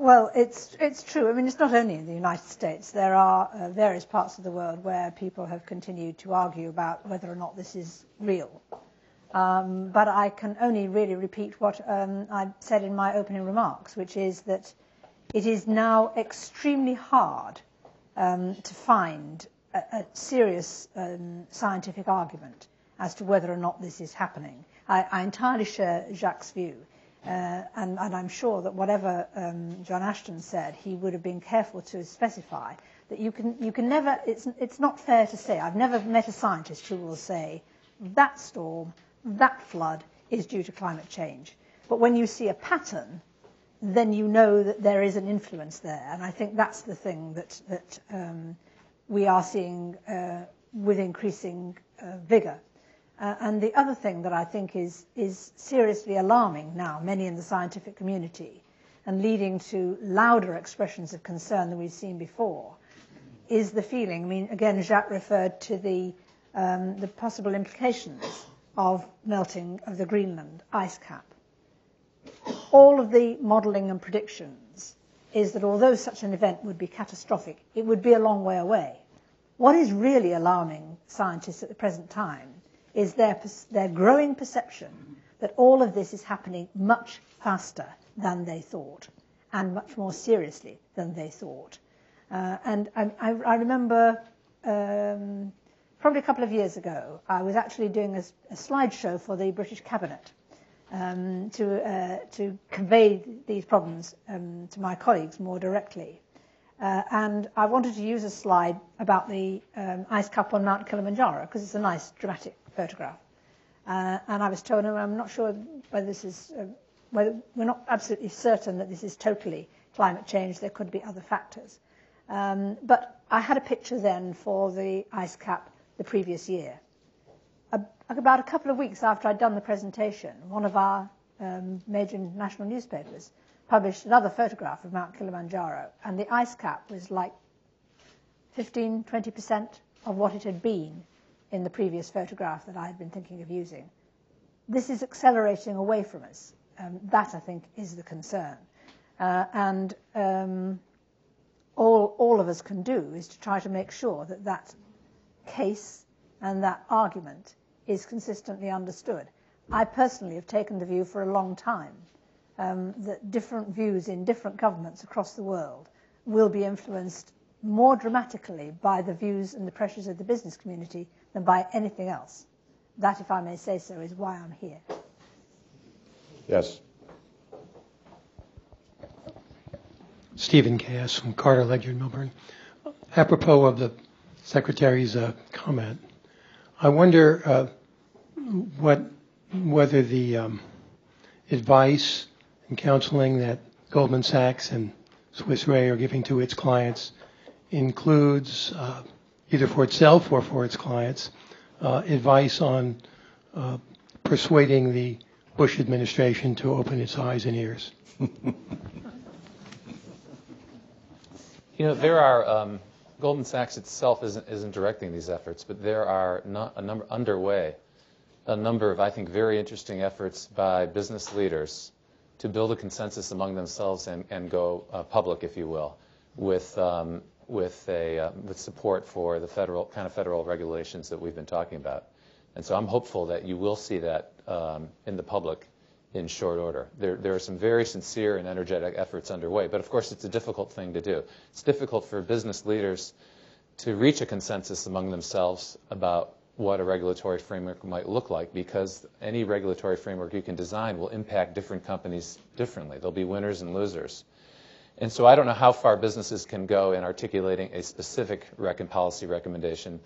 Well, it's, it's true. I mean, it's not only in the United States. There are uh, various parts of the world where people have continued to argue about whether or not this is real. Um, but I can only really repeat what um, I said in my opening remarks, which is that it is now extremely hard um, to find a, a serious um, scientific argument as to whether or not this is happening. I, I entirely share Jacques' view. Uh, and, and, I'm sure that whatever um, John Ashton said, he would have been careful to specify that you can, you can never, it's, it's not fair to say, I've never met a scientist who will say that storm, that flood is due to climate change. But when you see a pattern, then you know that there is an influence there. And I think that's the thing that, that um, we are seeing uh, with increasing uh, vigor. Uh, and the other thing that I think is, is seriously alarming now, many in the scientific community, and leading to louder expressions of concern than we've seen before, is the feeling. I mean, again, Jacques referred to the, um, the possible implications of melting of the Greenland ice cap. All of the modelling and predictions is that although such an event would be catastrophic, it would be a long way away. What is really alarming scientists at the present time is their, their growing perception that all of this is happening much faster than they thought and much more seriously than they thought. Uh, and I, I, I remember um, probably a couple of years ago, I was actually doing a, a slideshow for the British Cabinet um, to, uh, to convey these problems um, to my colleagues more directly. Uh, and I wanted to use a slide about the um, ice cap on Mount Kilimanjaro because it's a nice dramatic photograph. Uh, and I was told, no, I'm not sure whether this is, uh, whether we're not absolutely certain that this is totally climate change. There could be other factors. Um, but I had a picture then for the ice cap the previous year. A, about a couple of weeks after I'd done the presentation, one of our um, major national newspapers published another photograph of Mount Kilimanjaro, and the ice cap was like 15, 20% of what it had been in the previous photograph that I had been thinking of using. This is accelerating away from us. Um, that, I think, is the concern. Uh, and um, all, all of us can do is to try to make sure that that case and that argument is consistently understood. I personally have taken the view for a long time um, that different views in different governments across the world will be influenced more dramatically by the views and the pressures of the business community than by anything else. That, if I may say so, is why I'm here. Yes. Stephen Cass from Carter Ledger in Melbourne. Apropos of the Secretary's uh, comment, I wonder uh, what whether the um, advice and counseling that Goldman Sachs and Swiss Re are giving to its clients includes uh, either for itself or for its clients uh, advice on uh, persuading the Bush administration to open its eyes and ears. You know, there are, um, Goldman Sachs itself isn't, isn't directing these efforts, but there are a number underway, a number of, I think, very interesting efforts by business leaders to build a consensus among themselves and, and go uh, public, if you will, with, um, with, a, uh, with support for the federal kind of federal regulations that we've been talking about. And so I'm hopeful that you will see that um, in the public in short order. There, there, are some very sincere and energetic efforts underway, but of course it's a difficult thing to do. It's difficult for business leaders to reach a consensus among themselves about what a regulatory framework might look like because any regulatory framework you can design will impact different companies differently. There'll be winners and losers. And so I don't know how far businesses can go in articulating a specific rec and policy recommendation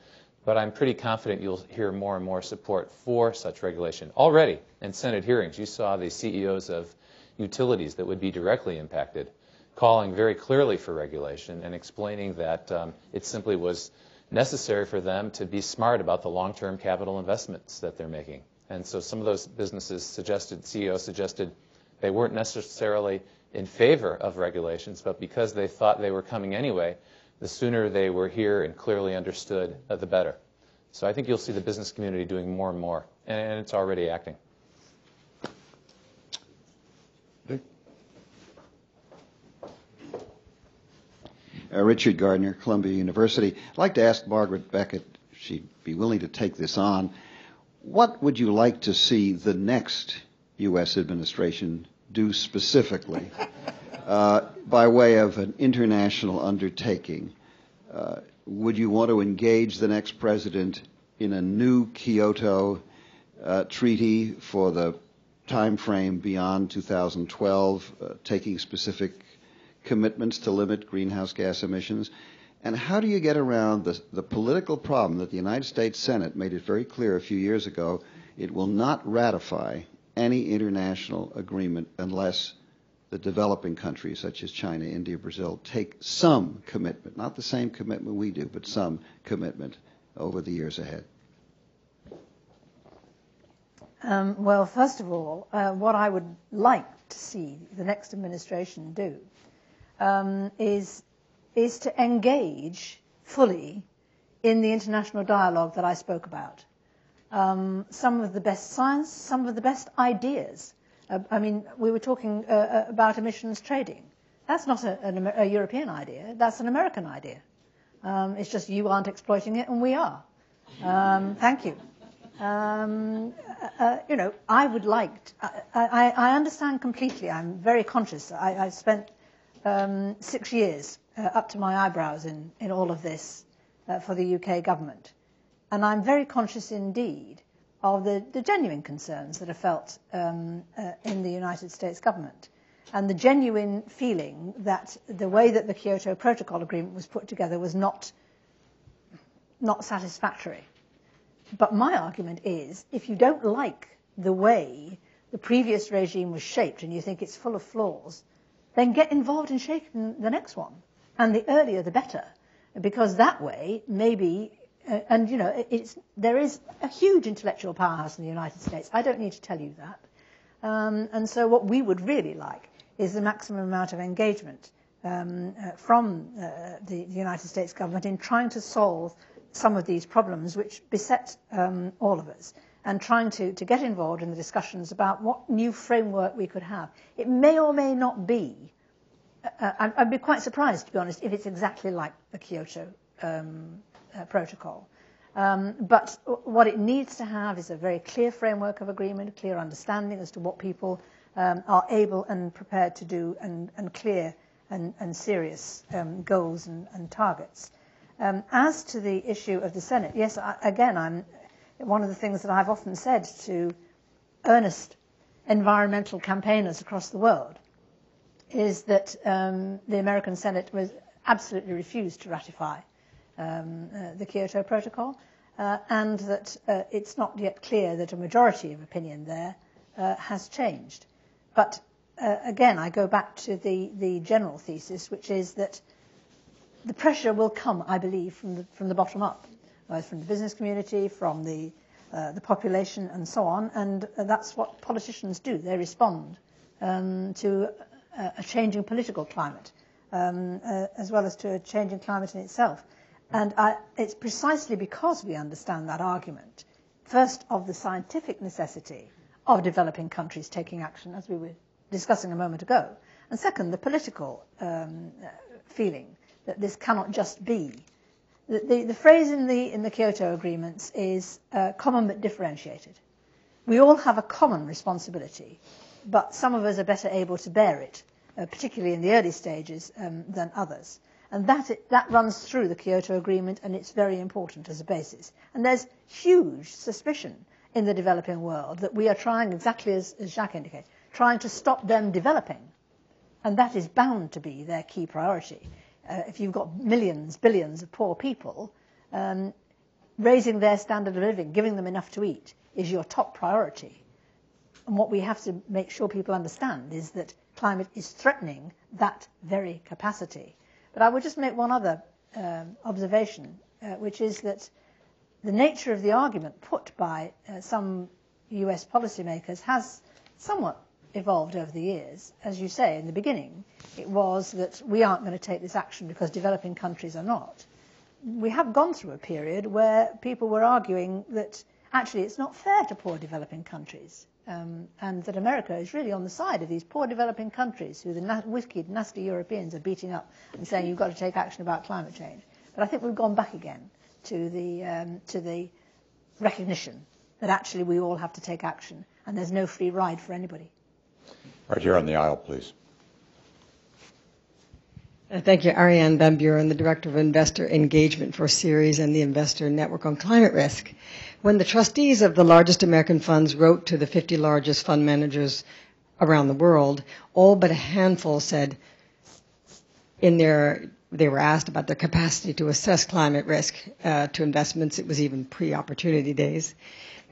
but I'm pretty confident you'll hear more and more support for such regulation. Already in Senate hearings, you saw the CEOs of utilities that would be directly impacted calling very clearly for regulation and explaining that um, it simply was necessary for them to be smart about the long-term capital investments that they're making. And so some of those businesses suggested, CEOs suggested, they weren't necessarily in favor of regulations, but because they thought they were coming anyway, the sooner they were here and clearly understood, uh, the better. So I think you'll see the business community doing more and more, and, and it's already acting. Uh, Richard Gardner, Columbia University. I'd like to ask Margaret Beckett if she'd be willing to take this on. What would you like to see the next U.S. administration do specifically uh, by way of an international undertaking. Uh, would you want to engage the next president in a new Kyoto uh, treaty for the time frame beyond 2012, uh, taking specific commitments to limit greenhouse gas emissions? And how do you get around the, the political problem that the United States Senate made it very clear a few years ago it will not ratify any international agreement unless the developing countries such as China, India, Brazil take some commitment, not the same commitment we do, but some commitment over the years ahead? Um, well, first of all, uh, what I would like to see the next administration do um, is is to engage fully in the international dialogue that I spoke about. Um, some of the best science, some of the best ideas. Uh, I mean, we were talking uh, uh about emissions trading. That's not a, a, a, European idea. That's an American idea. Um, it's just you aren't exploiting it and we are. Um, thank you. Um, uh, uh, you know, I would like. To, I, I, I, understand completely. I'm very conscious. I, I spent um, six years uh, up to my eyebrows in, in all of this uh, for the UK government, and I'm very conscious indeed of the, the genuine concerns that are felt um, uh, in the United States government, and the genuine feeling that the way that the Kyoto Protocol Agreement was put together was not not satisfactory. But my argument is if you don't like the way the previous regime was shaped and you think it's full of flaws, then get involved in shaping the next one. And the earlier the better. Because that way, maybe, and you know, there is a huge intellectual powerhouse in the United States. I don't need to tell you that. Um, and so what we would really like is the maximum amount of engagement um, uh, from uh, the, the United States government in trying to solve some of these problems which beset um, all of us and trying to, to get involved in the discussions about what new framework we could have. It may or may not be, uh, uh I'd be quite surprised, to be honest, if it's exactly like the Kyoto um, uh, Protocol. Um, but what it needs to have is a very clear framework of agreement, a clear understanding as to what people um, are able and prepared to do, and, and clear and, and serious um, goals and, and targets. Um, as to the issue of the Senate, yes, I, again, I'm, one of the things that I've often said to earnest environmental campaigners across the world is that um, the American Senate was absolutely refused to ratify um, uh, the Kyoto Protocol, uh, and that uh, it's not yet clear that a majority of opinion there uh, has changed. But uh, again, I go back to the, the general thesis, which is that the pressure will come, I believe, from the, from the bottom up, both from the business community, from the, uh, the population, and so on. And that's what politicians do. They respond um, to a, a, changing political climate, um, as well as to a changing climate in itself. And I, it's precisely because we understand that argument, first of the scientific necessity of developing countries taking action, as we were discussing a moment ago, and second, the political um, feeling that this cannot just be. The, the, the phrase in the, in the Kyoto agreements is uh, common but differentiated. We all have a common responsibility, but some of us are better able to bear it, uh, particularly in the early stages, um, than others. And that, that runs through the Kyoto Agreement, and it's very important as a basis. And there's huge suspicion in the developing world that we are trying, exactly as, as Jacques indicated, trying to stop them developing. And that is bound to be their key priority uh, if you've got millions, billions of poor people, um, raising their standard of living, giving them enough to eat, is your top priority. And what we have to make sure people understand is that climate is threatening that very capacity. But I would just make one other um, observation, uh, which is that the nature of the argument put by uh, some US policymakers has somewhat evolved over the years. As you say, in the beginning, it was that we aren't going to take this action because developing countries are not. We have gone through a period where people were arguing that actually it's not fair to poor developing countries. Um, and that America is really on the side of these poor developing countries who the na- wicked, nasty Europeans are beating up and saying you've got to take action about climate change. But I think we've gone back again to the, um, to the recognition that actually we all have to take action and there's no free ride for anybody. Right here on the aisle, please. Uh, thank you, Ariane Van Buren, the Director of Investor Engagement for Ceres and the Investor Network on Climate Risk. When the trustees of the largest American funds wrote to the 50 largest fund managers around the world, all but a handful said in their they were asked about their capacity to assess climate risk uh, to investments. It was even pre-opportunity days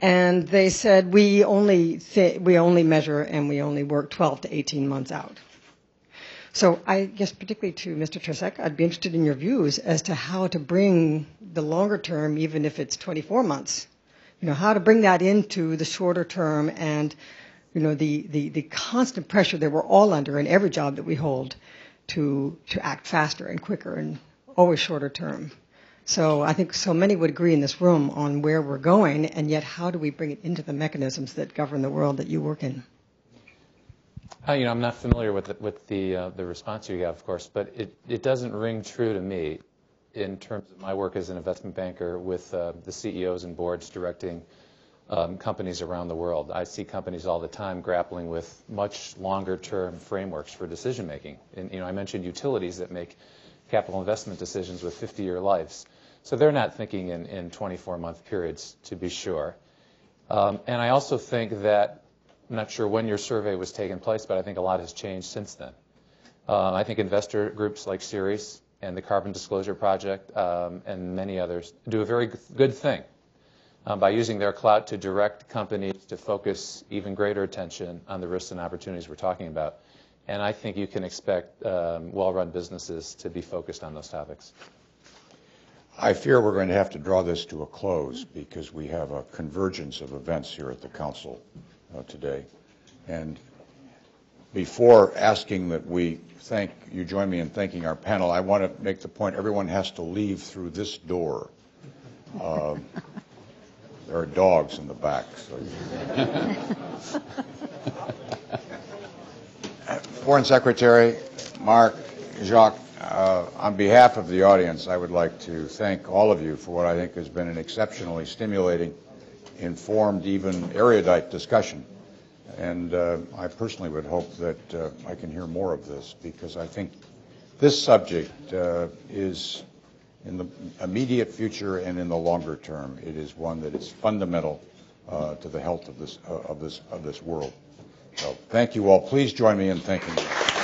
and they said we only th- we only measure and we only work 12 to 18 months out. So I guess particularly to Mr. Tercek, I'd be interested in your views as to how to bring the longer term, even if it's 24 months, you know, how to bring that into the shorter term and, you know, the, the, the constant pressure that we're all under in every job that we hold to, to act faster and quicker and always shorter term. So I think so many would agree in this room on where we're going, and yet how do we bring it into the mechanisms that govern the world that you work in? Uh, you know, I'm not familiar with the, with the uh, the response you have, of course, but it, it doesn't ring true to me in terms of my work as an investment banker with uh, the CEOs and boards directing um, companies around the world. I see companies all the time grappling with much longer term frameworks for decision making. And you know, I mentioned utilities that make capital investment decisions with 50 year lives. So they're not thinking in, in 24 month periods, to be sure. Um, and I also think that I'm not sure when your survey was taking place, but I think a lot has changed since then. Uh, I think investor groups like Ceres and the Carbon Disclosure Project um, and many others do a very good thing um, by using their clout to direct companies to focus even greater attention on the risks and opportunities we're talking about. And I think you can expect um, well-run businesses to be focused on those topics. I fear we're going to have to draw this to a close because we have a convergence of events here at the council uh, today. And before asking that we thank, you join me in thanking our panel, I want to make the point everyone has to leave through this door. Uh, there are dogs in the back. So. Foreign Secretary Mark Jacques, uh, on behalf of the audience, I would like to thank all of you for what I think has been an exceptionally stimulating informed, even erudite discussion. And uh, I personally would hope that uh, I can hear more of this because I think this subject uh, is in the immediate future and in the longer term. It is one that is fundamental uh, to the health of this, uh, of, this, of this world. So thank you all. Please join me in thanking you.